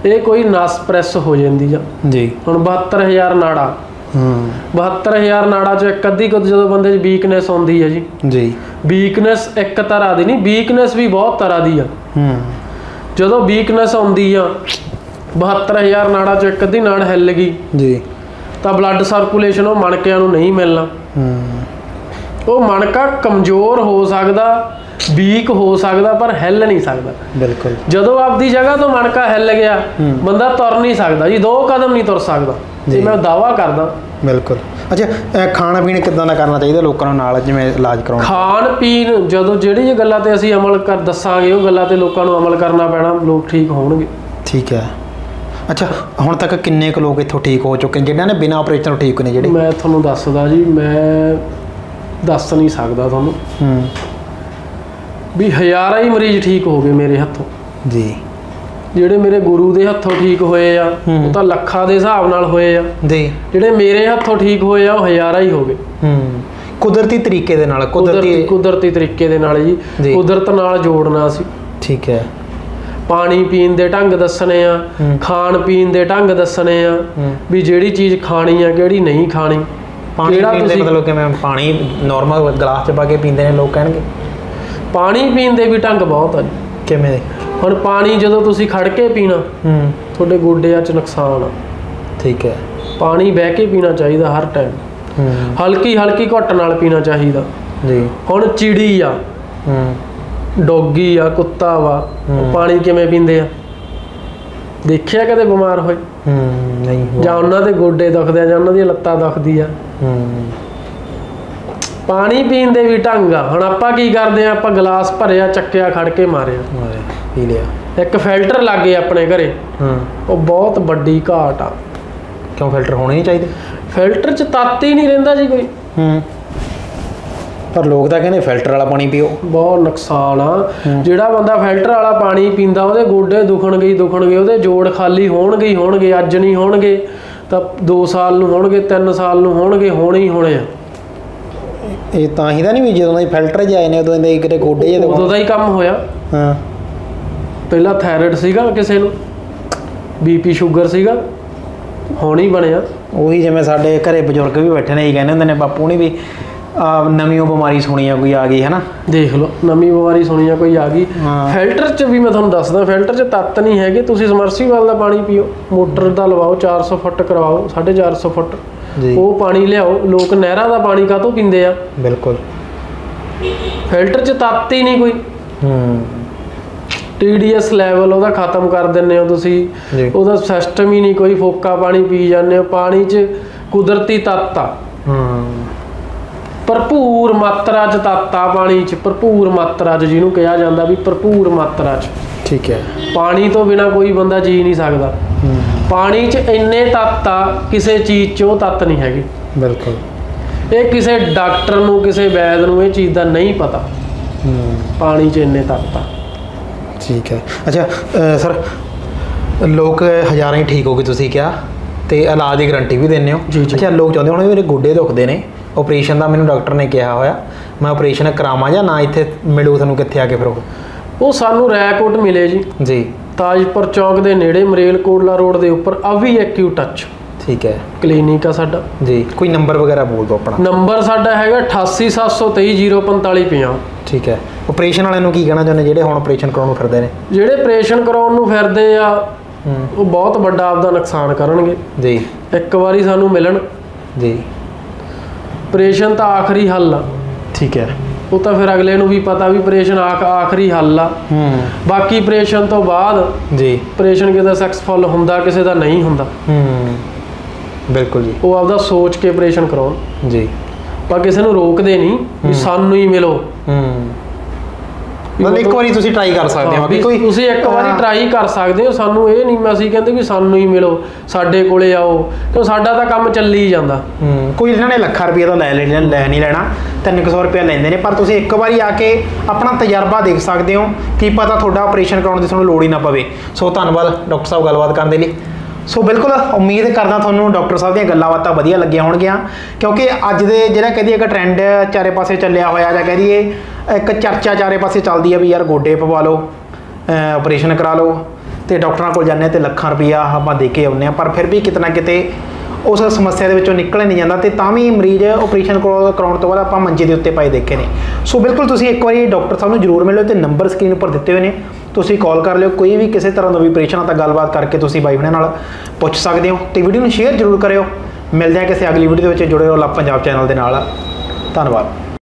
ਇਹ ਕੋਈ ਨਸ ਪ੍ਰੈਸ ਹੋ ਜਾਂਦੀ ਆ। ਜੀ। ਹੁਣ 72000 ਨਾੜਾ। ਹੂੰ। 72000 ਨਾੜਾ ਚ ਇੱਕ ਅੱਧੀ ਕੁ ਜਦੋਂ ਬੰਦੇ 'ਚ ਵੀਕਨੈਸ ਆਉਂਦੀ ਹੈ ਜੀ। ਜੀ। ਵੀਕਨੈਸ ਇੱਕ ਤਰ੍ਹਾਂ ਦੀ ਨਹੀਂ ਵੀਕਨੈਸ ਵੀ ਬਹੁਤ ਤਰ੍ਹਾਂ ਦੀ ਆ। ਹੂੰ। ਜਦੋਂ ਵੀਕਨੈਸ ਆਉਂਦੀ ਆ 72000 ਨਾੜਾ ਚ ਇੱਕ ਅੱਧੀ ਨਾੜ ਹਿੱਲ ਗਈ। ਜੀ। ਤਾਂ ਬਲੱਡ ਸਰਕੂਲੇਸ਼ਨ ਉਹ ਮਣਕਿਆਂ ਨੂੰ ਨਹੀਂ ਮਿਲਣਾ। ਹੂੰ। ਉਹ ਮਣਕਾ ਕਮਜ਼ੋਰ ਹੋ ਸਕਦਾ ਵੀਕ ਹੋ ਸਕਦਾ ਪਰ ਹਿੱਲ ਨਹੀਂ ਸਕਦਾ। ਬਿਲਕੁਲ। ਜਦੋਂ ਆਪਦੀ ਜਗ੍ਹਾ ਤੋਂ ਮਣਕਾ ਹਿੱਲ ਗਿਆ। ਬੰਦਾ ਤੁਰ ਨਹੀਂ ਸਕਦਾ ਜੀ ਦੋ ਕਦਮ ਨਹੀਂ ਤੁਰ ਸਕਦਾ। ਜੀ। ਮੈਂ ਦਾਵਾ ਕਰਦਾ। ਬਿਲਕੁਲ। ਅੱਛਾ ਖਾਣਾ ਪੀਣਾ ਕਿੱਦਾਂ ਦਾ ਕਰਨਾ ਚਾਹੀਦਾ ਲੋਕਾਂ ਨੂੰ ਨਾਲ ਜਿਵੇਂ ਇਲਾਜ ਕਰਾਉਣਾ? ਖਾਣ ਪੀਣ ਜਦੋਂ ਜਿਹੜੀ ਇਹ ਗੱਲਾਂ ਤੇ ਅਸੀਂ ਅਮਲ ਕਰ ਦੱਸਾਂਗੇ ਉਹ ਗੱਲਾਂ ਤੇ ਲੋਕਾਂ ਨੂੰ ਅਮਲ ਕਰਨਾ ਪੈਣਾ ਲੋਕ ਠੀਕ ਹੋਣਗੇ। ਠੀਕ ਹੈ। ਅੱਛਾ ਹੁਣ ਤੱਕ ਕਿੰਨੇ ਕੁ ਲੋਕ ਇੱਥੋਂ ਠੀਕ ਹੋ ਚੁੱਕੇ ਨੇ ਜਿਨ੍ਹਾਂ ਨੇ ਬਿਨਾਂ ਆਪਰੇਸ਼ਨ ਤੋਂ ਠੀਕ ਨੇ ਜਿਹੜੇ? ਮੈਂ ਤੁਹਾਨੂੰ ਦੱਸਦਾ ਜੀ ਮੈਂ ਦੱਸ ਨਹੀਂ ਸਕਦਾ ਤੁਹਾਨੂੰ। ਹੂੰ। ਵੀ ਹਜ਼ਾਰਾਂ ਹੀ ਮਰੀਜ਼ ਠੀਕ ਹੋ ਗਏ ਮੇਰੇ ਹੱਥੋਂ। ਜੀ। ਜਿਹੜੇ ਮੇਰੇ ਗੁਰੂ ਦੇ ਹੱਥੋਂ ਠੀਕ ਹੋਏ ਆ। ਉਹ ਤਾਂ ਲੱਖਾਂ ਦੇ ਹਿਸਾਬ ਨਾਲ ਹੋਏ ਆ। ਜੀ। ਜਿਹੜੇ ਮੇਰੇ ਹੱਥੋਂ ਠੀਕ ਹੋਏ ਆ ਉਹ ਹਜ਼ਾਰਾਂ ਹੀ ਹੋ ਗਏ। ਹੂੰ। ਕੁਦਰਤੀ ਤਰੀਕੇ ਦੇ ਨਾਲ ਕੁਦਰਤੀ ਕੁਦਰਤੀ ਤਰੀਕੇ ਦੇ ਨਾਲ ਜੀ। ਕੁਦਰਤ ਨਾਲ ਜੋੜਨਾ ਸੀ। ਠੀਕ ਹੈ। ਪਾਣੀ ਪੀਣ ਦੇ ਢੰਗ ਦੱਸਣੇ ਆ। ਖਾਣ ਪੀਣ ਦੇ ਢੰਗ ਦੱਸਣੇ ਆ ਵੀ ਜਿਹੜੀ ਚੀਜ਼ ਖਾਣੀ ਆ ਕਿਹੜੀ ਨਹੀਂ ਖਾਣੀ। ਪਾਣੀ ਕਿਹੜਾ ਪੀਣ ਦੇ ਤੁਸੀਂ- ਮਤਲਬ ਕਿਵੇਂ ਪਾਣੀ ਨਾਰਮਲ ਗਲਾਸ 'ਚ ਪਾ ਕੇ ਪੀਂਦੇ ਨੇ ਲੋਕ ਕਹਿਣਗੇ? ਪਾਣੀ ਪੀਣ ਦੇ ਵੀ ਢੰਗ ਬਹੁਤ ਆ ਜੀ। ਕਿਵੇਂ? ਦੇ ਹੁਣ ਪਾਣੀ ਜਦੋਂ ਤੁਸੀਂ ਖੜ ਕੇ ਪੀਣਾ ਹੂੰ। ਤੁਹਾਡੇ ਗੋਡਿਆਂ 'ਚ ਨੁਕਸਾਨ ਆ। ਠੀਕ ਹੈ। ਪਾਣੀ ਬਹਿ ਕੇ ਪੀਣਾ ਚਾਹੀਦਾ ਹਰ ਟਾਈਮ ਹੂੰ। ਹਲਕੀ ਹਲਕੀ ਘੁੱਟ ਨਾਲ ਪੀਣਾ ਚਾਹੀਦਾ। ਜੀ। ਹੁਣ ਚਿੜੀ ਆ। ਹੂੰ। ਡੋਗੀ ਆ ਕੁੱਤਾ ਵਾ ਹੂੰ। ਪਾਣੀ ਕਿਵੇਂ ਪੀਂਦੇ ਆ? ਦੇਖਿਆ ਕਦੇ ਬਿਮਾਰ ਹੋਏ? ਹੂੰ ਨਹੀਂ। ਜਾਂ ਉਹਨਾਂ ਦੇ ਗੋਡੇ ਦੁਖਦੇ ਆ ਜਾਂ ਉਹਨਾਂ ਦੀਆਂ ਲੱਤਾਂ ਦੁਖਦੀ ਆ? ਪਾਣੀ ਪੀਣ ਦੇ ਵੀ ਢੰਗ ਆ। ਹੁਣ ਆਪਾਂ ਕੀ ਕਰਦੇ ਆ? ਆਪਾਂ ਗਲਾਸ ਭਰਿਆ ਚੱਕਿਆ ਖੜ ਕੇ ਮਾਰਿਆ। ਮਾਰੇ ਪੀ ਲਿਆ। ਇੱਕ ਫਿਲਟਰ ਲੱਗੇ ਆਪਣੇ ਘਰੇ। ਹੂੰ। ਉਹ ਬਹੁਤ ਵੱਡੀ ਘਾਟ ਆ। ਕਿਉਂ ਫਿਲਟਰ ਹੋਣੇ ਨਹੀਂ ਚਾਹੀਦੇ? ਫਿਲਟਰ 'ਚ ਤੱਤ ਹੀ ਨਹੀਂ ਰਹਿੰਦਾ ਜੀ ਕੋਈ। ਹੂੰ। ਪਰ ਲੋਕ ਤਾਂ ਕਹਿੰਦੇ ਫਿਲਟਰ ਵਾਲਾ ਪਾਣੀ ਪੀਓ। ਬਹੁਤ ਨੁਕਸਾਨ ਆ। ਜਿਹੜਾ ਬੰਦਾ ਫਿਲਟਰ ਵਾਲਾ ਪਾਣੀ ਪੀਂਦਾ ਉਹਦੇ ਗੋਡੇ ਦੁਖਣਗੇ ਹੀ ਦੁਖਣਗੇ ਉਹਦੇ ਜੋੜ ਖਾਲੀ ਹੋਣਗੇ ਹੀ ਹੋਣਗੇ ਅੱਜ ਨਹੀਂ ਹੋਣਗੇ। ਤਾਂ 2 ਸਾਲ ਨੂੰ ਹੋਣਗੇ 3 ਸਾਲ ਨੂੰ ਹੋਣਗੇ ਹੋਣੇ ਹੀ ਹੋਣੇ ਆ। ਇਹ ਤਾਂ ਹੀ ਤਾਂ ਨਹੀਂ ਵੀ ਜਦੋਂ ਦੇ ਫਿਲਟਰ ਜਾਏ ਨੇ ਉਦੋਂ ਦੇ ਕਿਤੇ ਗੋਡੇ ਜਿਹੇ ਉਦੋਂ ਦਾ ਹੀ ਕੰਮ ਹੋਇਆ। ਹਾਂ। ਪਹਿਲਾਂ ਥਾਇਰਾਇਡ ਸੀਗਾ ਕਿਸੇ ਨੂੰ ਬੀਪੀ ਸ਼ੂਗਰ ਸੀਗਾ ਹੁਣ ਹੀ ਬਣਿਆ। ਉਹੀ ਜਿਵੇਂ ਸਾਡੇ ਘਰੇ ਬਜ਼ੁਰਗ ਵੀ ਬੈਠੇ ਨੇ ਇਹ ਕਹਿੰਦੇ ਹੁੰਦੇ ਨੇ ਬਾਪੂ ਨੇ ਵੀ ਆ ਨਵੀਂ ਬਿਮਾਰੀ ਸੁਣੀ ਆ ਕੋਈ ਆ ਗਈ ਹੈ ਨਾ ਦੇਖ ਲਓ ਨਵੀਂ ਬਿਮਾਰੀ ਸੁਣੀ ਆ ਕੋਈ ਆ ਗਈ। ਫਿਲਟਰ 'ਚ ਵੀ ਮੈਂ ਤੁਹਾਨੂੰ ਦੱਸਦਾ ਫਿਲਟਰ 'ਚ ਤੱਤ ਨਹੀਂ ਹੈਗੇ। ਤੁਸੀਂ ਸਮਰਸੀਬਲ ਦਾ ਪਾਣੀ ਪੀਓ ਮੋਟਰ ਦਾ ਲਵਾਓ 400 ਫੁੱਟ ਕਰਵਾਓ 450 ਫੁੱਟ। ਉਹ ਪਾਣੀ ਲਿਆਓ ਲੋਕ ਨਹਿਰਾਂ ਦਾ ਪਾਣੀ ਕਾਹਤੋਂ ਪੀਂਦੇ ਆ? ਬਿਲਕੁਲ। ਫਿਲਟਰ 'ਚ ਤੱਤ ਹੀ ਨਹੀਂ ਕੋਈ। ਹੂੰ। TDS ਲੈਵਲ ਉਹਦਾ ਖਤਮ ਕਰ ਦਿੰਦੇ ਹੋ ਤੁਸੀਂ। ਉਹਦਾ ਸਿਸਟਮ ਹੀ ਨਹੀਂ ਕੋਈ ਫੋਕਾ ਪਾਣੀ ਪੀ ਜਾਂਦੇ ਹੋ। ਪਾਣੀ 'ਚ ਕੁਦਰਤੀ ਤੱਤ ਆ। ਹੂੰ। ਭਰਪੂਰ ਮਾਤਰਾ 'ਚ ਤੱਤ ਪਾਣੀ 'ਚ ਭਰਪੂਰ ਮਾਤਰਾ 'ਚ ਜਿਹਨੂੰ ਕਿਹਾ ਜਾਂਦਾ ਵੀ ਭਰਪੂਰ ਮਾਤਰਾ 'ਚ। ਠੀਕ ਹੈ। ਪਾਣੀ ਤੋਂ ਬਿਨਾ ਕੋਈ ਬੰਦਾ ਜੀ ਨਹੀਂ ਸਕਦਾ। ਪਾਣੀ 'ਚ ਇੰਨੇ ਤੱਤ ਆ ਕਿਸੇ ਚੀਜ਼ 'ਚ ਉਹ ਤੱਤ ਨਹੀਂ ਹੈਗੇ। ਬਿਲਕੁਲ। ਇਹ ਕਿਸੇ ਡਾਕਟਰ ਨੂੰ ਕਿਸੇ ਵੈਦ ਨੂੰ ਇਹ ਚੀਜ਼ ਦਾ ਨਹੀਂ ਪਤਾ। ਪਾਣੀ 'ਚ ਇੰਨੇ ਤੱਤ। ਆ ਠੀਕ ਹੈ। ਅੱਛਾ ਸਰ ਲੋਕ ਹਜ਼ਾਰਾਂ ਹੀ ਠੀਕ ਹੋ ਗਏ ਤੁਸੀਂ ਕਿਹਾ ਤੇ ਇਲਾਜ ਦੀ ਗਾਰੰਟੀ ਵੀ ਦਿੰਦੇ ਹੋ। ਅੱਛਾ ਲੋਕ ਚਾਹੁੰਦੇ ਹੋਣੇ ਮੇਰੇ ਗੋਡੇ ਦੁਖਦੇ ਨੇ। ਆਪਰੇਸ਼ਨ ਦਾ ਮੈਨੂੰ ਡਾਕਟਰ ਨੇ ਕਿਹਾ ਹੋਇਆ। ਮੈਂ ਆਪਰੇਸ਼ਨ ਕਰਾਵਾਂ ਜਾਂ ਨਾ ਇੱਥੇ ਮਿਲੂ ਤੁਹਾਨੂੰ ਕਿੱਥੇ ਆ ਕੇ ਫਿਰ ਉਹ? ਉਹ ਸਾਨੂੰ ਰੈਕੋਟ ਮਿਲੇ ਜੀ। ਜੀ। ਤਾਜਪੁਰ ਚੌਕ ਦੇ ਨੇੜੇ ਮਰੇਲ ਕੋਟਲਾ ਰੋਡ ਦੇ ਉੱਪਰ ਅਵੀ ਐਕਿਊ ਟੱਚ ਠੀਕ ਹੈ। ਕਲੀਨਿਕ ਆ ਸਾਡਾ। ਜੀ। ਕੋਈ ਨੰਬਰ ਵਗੈਰਾ ਬੋਲ ਦਿਓ ਆਪਣਾ। ਨੰਬਰ ਸਾਡਾ ਹੈਗਾ 8872304550 ਠੀਕ ਹੈ। ਆਪਰੇਸ਼ਨ ਵਾਲਿਆਂ ਨੂੰ ਕੀ ਕਹਿਣਾ ਚਾਹੁੰਦੇ? ਜਿਹੜੇ ਹੁਣ ਆਪਰੇਸ਼ਨ ਕਰਾਉਣ ਨੂੰ ਫਿਰਦੇ ਨੇ। ਜਿਹੜੇ ਆਪਰੇਸ਼ਨ ਕਰਾਉਣ ਨੂੰ ਫਿਰਦੇ ਆ ਉਹ ਬਹੁਤ ਵੱਡਾ ਆਪਦਾ ਨੁਕਸਾਨ ਕਰਨਗੇ। ਜੀ। ਇੱਕ ਵਾਰੀ ਸਾਨੂੰ ਮਿਲਣ। ਜੀ। ਆਪਰੇਸ਼ਨ ਤਾਂ ਆਖਰੀ ਹੱਲ ਆ। ਠੀਕ ਹੈ। ਉਹ ਤਾਂ ਫਿਰ ਅਗਲੇ ਨੂੰ ਵੀ ਪਤਾ ਵੀ ਆਪਰੇਸ਼ਨ ਆਖ ਆਖਰੀ ਹੱਲ ਆ। ਹੂੰ। ਬਾਕੀ ਆਪਰੇਸ਼ਨ ਤੋਂ ਬਾਅਦ ਜੀ। ਆਪਰੇਸ਼ਨ ਕਿਤੇ ਸਕਸੈਸਫੁਲ ਹੁੰਦਾ ਕਿਸੇ ਦਾ ਨਹੀਂ ਹੁੰਦਾ। ਹੂੰ। ਬਿਲਕੁਲ ਜੀ। ਉਹ ਆਪਦਾ ਸੋਚ ਕੇ ਆਪਰੇਸ਼ਨ ਕਰਾਉਣ। ਜੀ। ਪਰ ਕਿਸੇ ਨੂੰ ਰੋਕਦੇ ਨਹੀਂ ਵੀ ਸਾਨੂੰ ਹੀ ਮਿਲੋ। ਹੂੰ। ਮਤਲਬ ਇੱਕ ਵਾਰੀ ਤੁਸੀਂ ਟਰਾਈ ਕਰ ਸਕਦੇ ਹੋ ਵੀ ਕੋਈ ਤੁਸੀਂ ਇੱਕ ਵਾਰੀ ਟਰਾਈ ਕਰ ਸਕਦੇ ਹੋ ਸਾਨੂੰ ਇਹ ਨਹੀਂ ਮੈਂ ਅਸੀਂ ਕਹਿੰਦੇ ਵੀ ਸਾਨੂੰ ਹੀ ਮਿਲੋ ਸਾਡੇ ਕੋਲੇ ਆਓ ਕਿਉਂ ਸਾਡਾ ਤਾਂ ਕੰਮ ਚੱਲੀ ਜਾਂਦਾ। ਹੂੰ ਕੋਈ ਇਹਨਾਂ ਨੇ ਲੱਖਾਂ ਰੁਪਏ ਤਾਂ ਲੈ ਲੈਣਾ ਲੈ ਨਹੀਂ ਲੈਣਾ 300 ਰੁਪਏ ਲੈਂਦੇ ਨੇ ਪਰ ਤੁਸੀਂ ਇੱਕ ਵਾਰੀ ਆ ਕੇ ਆਪਣਾ ਤਜਰਬਾ ਦੇਖ ਸਕਦੇ ਹੋ ਕੀ ਪਤਾ ਤੁਹਾਡਾ ਆਪਰੇਸ਼ਨ ਕਰਾਉਣ ਦੀ ਤੁਹਾਨੂੰ ਲੋੜ ਹੀ ਨਾ ਪਵੇ। ਸੋ ਧੰਨਵਾਦ ਡਾਕਟਰ ਸਾਹਿਬ ਗੱਲਬਾਤ ਕਰਨ ਦੇ ਲਈ। ਸੋ ਬਿਲਕੁਲ ਉਮੀਦ ਕਰਦਾ ਤੁਹਾਨੂੰ ਡਾਕਟਰ ਸਾਹਿਬ ਦੀਆਂ ਗੱਲਾਂ ਬਾਤਾਂ ਵਧੀਆ ਲੱਗੀਆਂ ਹੋਣਗੀਆਂ। ਕਿਉਂਕਿ ਅੱਜ ਦੇ ਜਿਹੜਾ ਕਹਦੀ ਇੱਕ ਟ੍ਰੈਂਡ ਚਾਰੇ ਪਾਸੇ ਚੱਲਿਆ ਹੋਇਆ ਜਾਂ ਕਹਦੀਏ ਇੱਕ ਚਰਚਾ ਚਾਰੇ ਪਾਸੇ ਚੱਲਦੀ ਆ ਵੀ ਯਾਰ ਗੋਡੇ ਪਵਾ ਲਓ ਆਪਰੇਸ਼ਨ ਕਰਾ ਲਓ ਤੇ ਡਾਕਟਰਾਂ ਕੋਲ ਜਾਂਦੇ ਆ ਤੇ ਲੱਖਾਂ ਰੁਪਈਆ ਆਪਾਂ ਦੇ ਕੇ ਆਉਂਦੇ ਆ। ਪਰ ਫਿਰ ਵੀ ਕਿਤੇ ਨਾ ਕਿਤੇ ਉਸ ਸਮੱਸਿਆ ਦੇ ਵਿੱਚੋਂ ਨਿਕਲ ਨਹੀਂ ਜਾਂਦਾ ਤੇ ਤਾਂ ਵੀ ਮਰੀਜ਼ ਆਪਰੇਸ਼ਨ ਕਰਾਉਣ ਤੋਂ ਬਾਅਦ ਆਪਾਂ ਮੰਜੇ ਦੇ ਉੱਤੇ ਪਏ ਦੇਖੇ ਨੇ। ਸੋ ਬਿਲਕੁਲ ਤੁਸੀਂ ਇੱਕ ਵਾਰੀ ਡਾਕਟਰ ਸਾਹਿਬ ਨੂੰ ਜਰੂਰ ਮਿਲਿਓ ਤੇ ਨੰਬਰ ਸਕਰੀਨ ਉੱਪਰ ਦਿੱਤੇ ਹੋਏ ਨੇ। ਤੁਸੀਂ ਕਾਲ ਕਰ ਲਿਓ, ਕੋਈ ਵੀ ਕਿਸੇ ਤਰ੍ਹਾਂ ਦਾ ਵੀ ਆਪਰੇਸ਼ਨ ਆ ਤਾਂ ਗੱਲਬਾਤ ਕਰਕੇ ਤੁਸੀਂ ਬਾਈ ਹੁਣਾਂ ਨਾਲ ਪੁੱਛ ਸਕਦੇ ਹੋ। ਤੇ ਵੀਡੀਓ ਨੂੰ ਸ਼ੇਅਰ ਜਰੂਰ ਕਰਿਓ। ਮਿਲਦੇ ਹਾਂ ਕਿਸੇ ਅਗਲੀ ਵੀਡੀਓ ਦੇ ਵਿੱਚ, ਜੁੜੇ ਰਹੋ ਲਾ ਪੰਜਾਬ ਚੈਨਲ ਦੇ ਨਾਲ। ਧੰਨਵਾਦ।